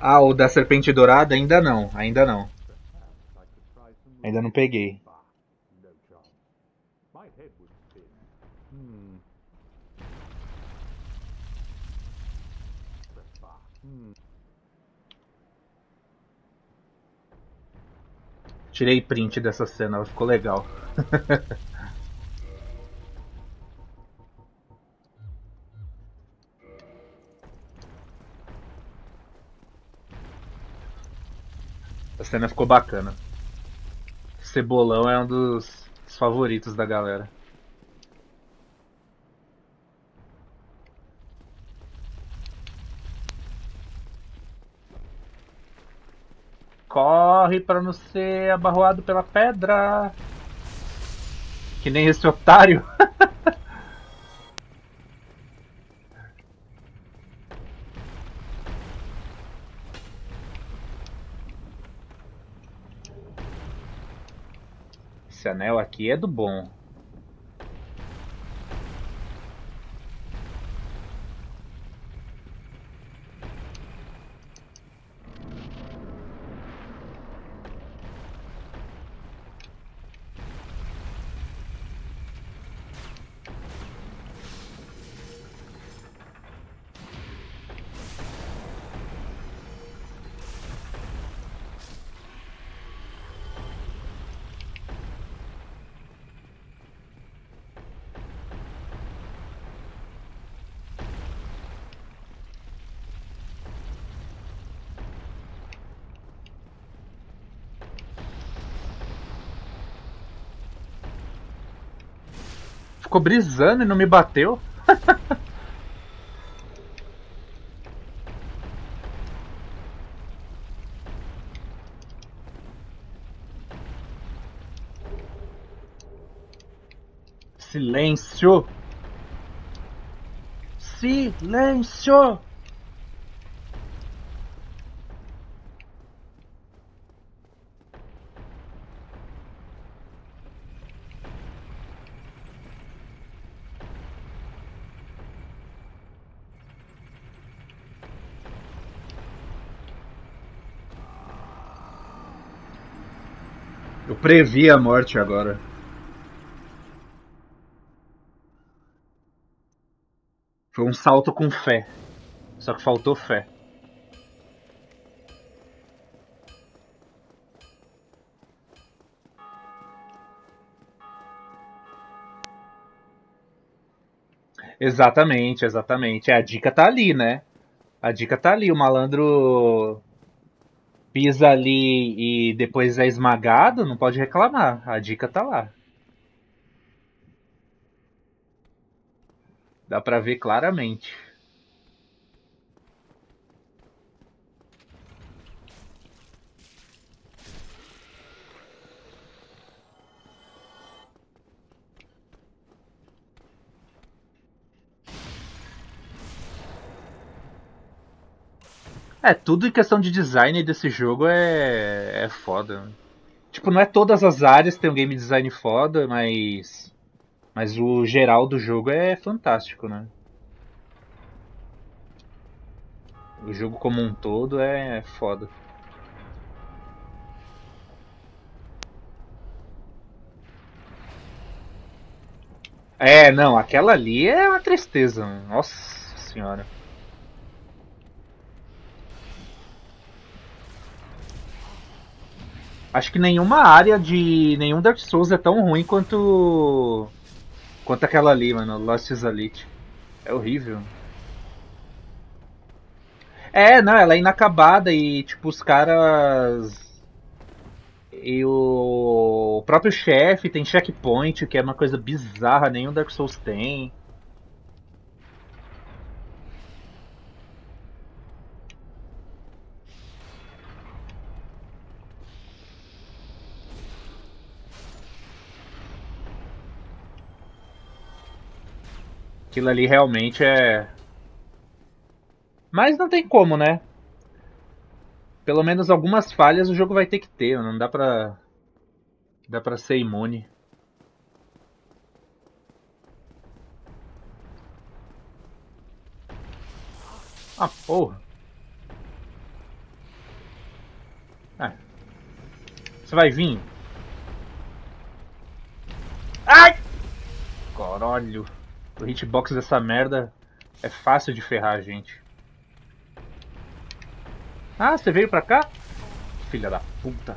Ah, o da serpente dourada ainda não, ainda não. Ainda não peguei. Tirei print dessa cena, ela ficou legal. (laughs) A cena ficou bacana. Cebolão é um dos favoritos da galera. Corre para não ser abarroado pela pedra. Que nem esse otário. (laughs) Esse anel aqui é do bom. Ficou brisando e não me bateu. (laughs) Silêncio! Silêncio! Previ a morte agora. Foi um salto com fé. Só que faltou fé. Exatamente, exatamente. É, a dica tá ali, né? A dica tá ali. O malandro pisa ali e depois é esmagado, não pode reclamar. A dica tá lá. Dá pra ver claramente. É, tudo em questão de design desse jogo é, é foda. Tipo, não é todas as áreas que tem um game design foda, mas. Mas o geral do jogo é fantástico, né? O jogo como um todo é foda. É, não, aquela ali é uma tristeza. Nossa senhora. Acho que nenhuma área de nenhum Dark Souls é tão ruim quanto quanto aquela ali, mano, Lost Elite. É horrível. É, não, ela é inacabada e tipo os caras e o, o próprio chefe tem checkpoint, que é uma coisa bizarra, nenhum Dark Souls tem. Aquilo ali realmente é. Mas não tem como, né? Pelo menos algumas falhas o jogo vai ter que ter, não dá pra. Dá pra ser imune. Ah, porra. É. Você vai vir? Ai! Caralho. O hitbox dessa merda é fácil de ferrar a gente. Ah, você veio pra cá? Filha da puta.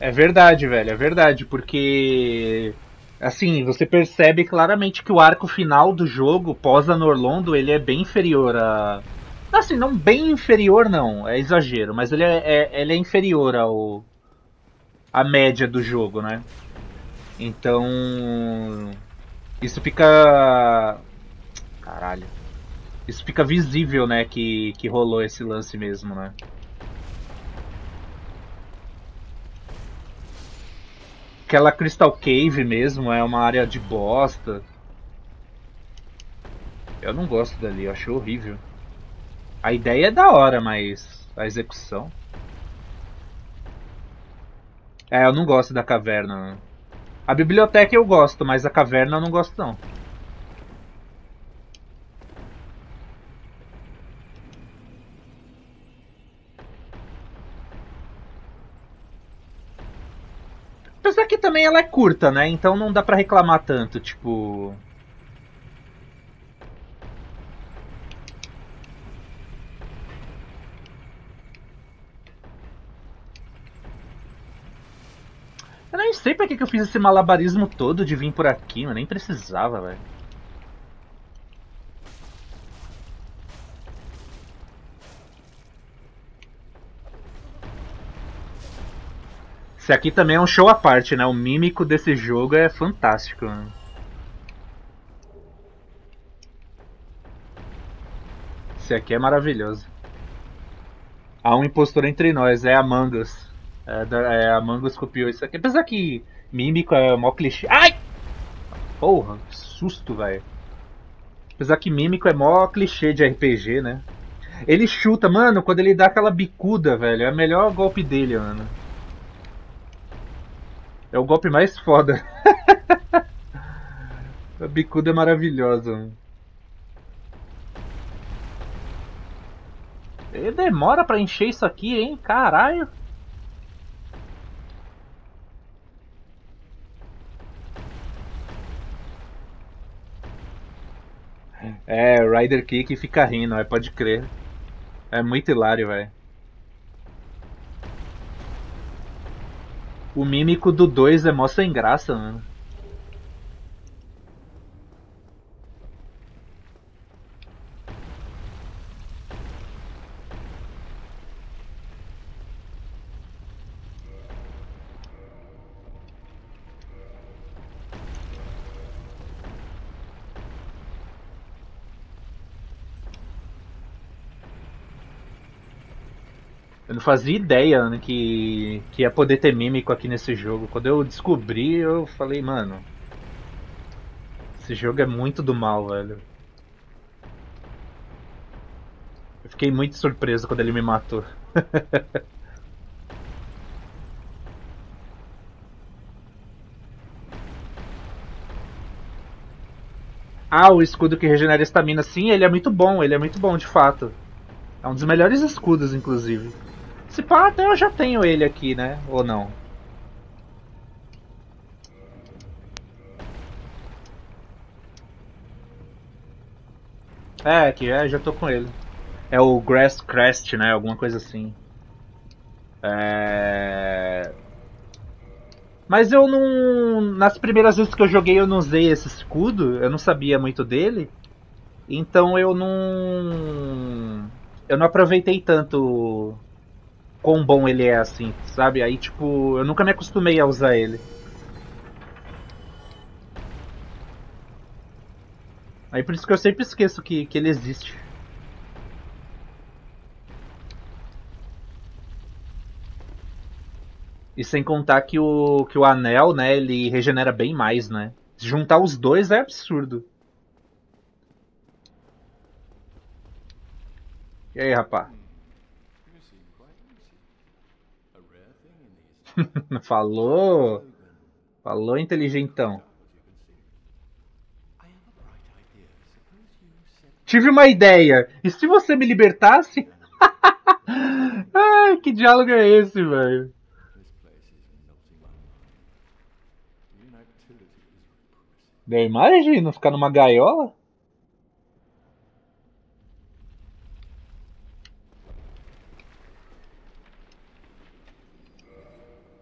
É verdade, velho, é verdade, porque assim, você percebe claramente que o arco final do jogo, pós a Norlondo, ele é bem inferior a Assim, não bem inferior, não. É exagero, mas ele é, é, ele é inferior ao. a média do jogo, né? Então. Isso fica. Caralho. Isso fica visível, né? Que, que rolou esse lance mesmo, né? Aquela Crystal Cave mesmo é uma área de bosta. Eu não gosto dali, eu achei horrível. A ideia é da hora, mas a execução. É, eu não gosto da caverna. A biblioteca eu gosto, mas a caverna eu não gosto não. Apesar que também ela é curta, né? Então não dá pra reclamar tanto, tipo... nem sei pra que, que eu fiz esse malabarismo todo de vir por aqui, mas nem precisava, velho. Esse aqui também é um show à parte, né? O mímico desse jogo é fantástico, né? Esse aqui é maravilhoso. Há um impostor entre nós, é Amandas. É, é a Mangus copiou isso aqui. Apesar que mímico é mó clichê. Ai! Porra, que susto, velho. Apesar que mímico é mó clichê de RPG, né? Ele chuta, mano, quando ele dá aquela bicuda, velho. É o melhor golpe dele, mano. É o golpe mais foda. (laughs) a bicuda é maravilhosa. Ele demora pra encher isso aqui, hein? Caralho. É, Rider Kick fica rindo, é, pode crer. É muito hilário, velho. O mímico do 2 é mó sem graça, mano. Fazia ideia né, que, que ia poder ter mímico aqui nesse jogo. Quando eu descobri, eu falei, mano. Esse jogo é muito do mal, velho. Eu fiquei muito surpreso quando ele me matou. (laughs) ah, o escudo que regenera estamina. Sim, ele é muito bom, ele é muito bom de fato. É um dos melhores escudos, inclusive. Se pá, até eu já tenho ele aqui, né? Ou não? É, aqui, é, já tô com ele. É o Grass Crest, né? Alguma coisa assim. É... Mas eu não. Nas primeiras vezes que eu joguei eu não usei esse escudo, eu não sabia muito dele. Então eu não. Eu não aproveitei tanto quão bom ele é assim, sabe? Aí, tipo, eu nunca me acostumei a usar ele. Aí por isso que eu sempre esqueço que, que ele existe. E sem contar que o, que o anel, né, ele regenera bem mais, né? Juntar os dois é absurdo. E aí, rapaz? (laughs) Falou. Falou inteligentão. Tive uma ideia. E se você me libertasse? (laughs) Ai, que diálogo é esse, velho? Eu imagino ficar numa gaiola.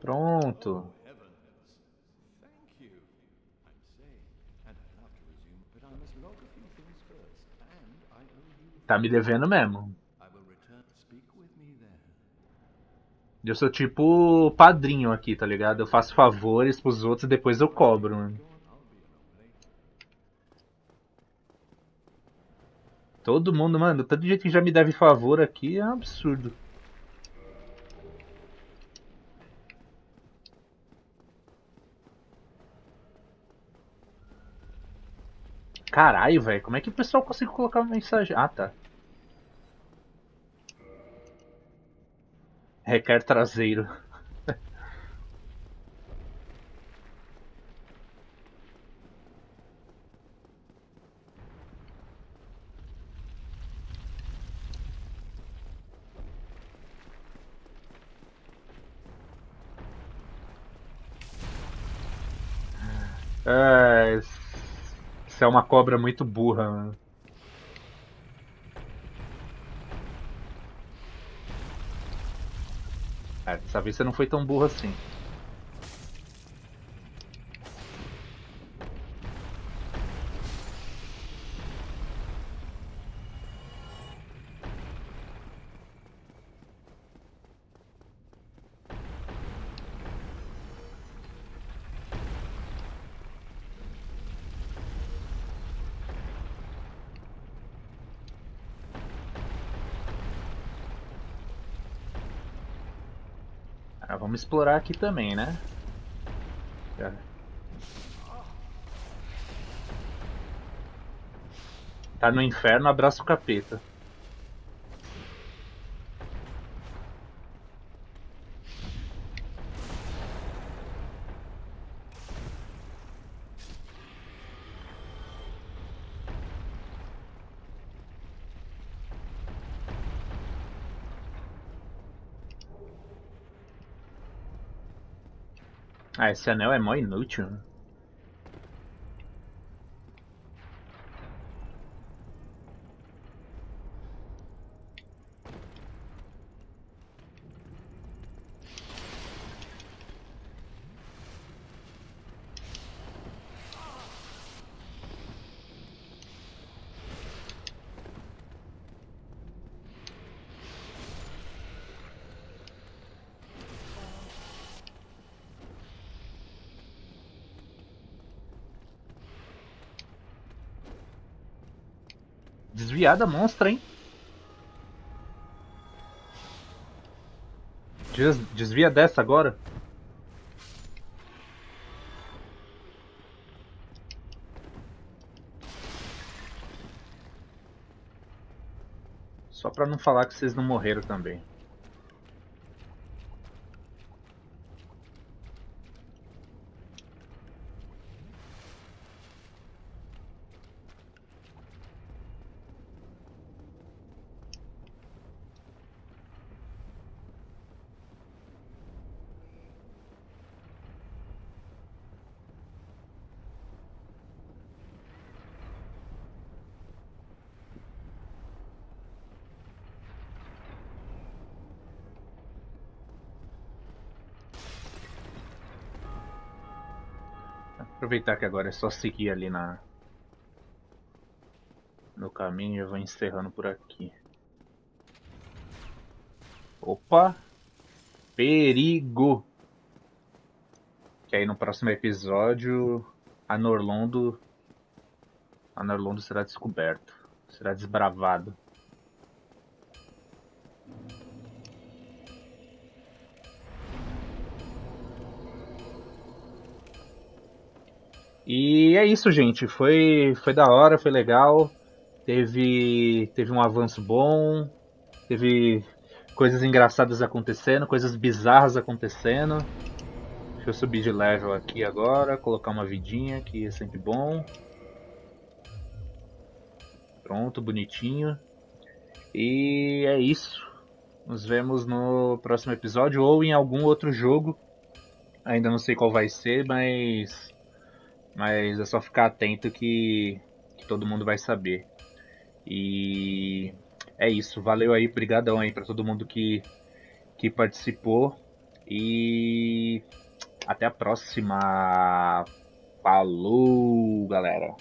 Pronto. Tá me devendo mesmo. Eu sou tipo padrinho aqui, tá ligado? Eu faço favores pros outros e depois eu cobro. Todo mundo, mano, tanto jeito que já me deve favor aqui é um absurdo. Caralho, velho, como é que o pessoal consegue colocar uma mensagem? Ah, tá. Requer traseiro. É, é uma cobra muito burra. Mano. É, dessa vez você não foi tão burro assim. Ah, vamos explorar aqui também, né? Tá no inferno, abraça o capeta. Esse anel é mó inútil. Desviada monstra, hein? Des- Desvia dessa agora. Só pra não falar que vocês não morreram também. Aproveitar que agora é só seguir ali na no caminho, eu vou encerrando por aqui. Opa! Perigo! Que aí no próximo episódio a Norlondo a Norlondo será descoberto, será desbravado. E é isso, gente. Foi, foi da hora, foi legal. Teve, teve um avanço bom. Teve coisas engraçadas acontecendo, coisas bizarras acontecendo. Deixa eu subir de level aqui agora, colocar uma vidinha, que é sempre bom. Pronto, bonitinho. E é isso. Nos vemos no próximo episódio ou em algum outro jogo. Ainda não sei qual vai ser, mas mas é só ficar atento que, que todo mundo vai saber. E é isso. Valeu aí, brigadão aí para todo mundo que, que participou. E até a próxima. Falou, galera.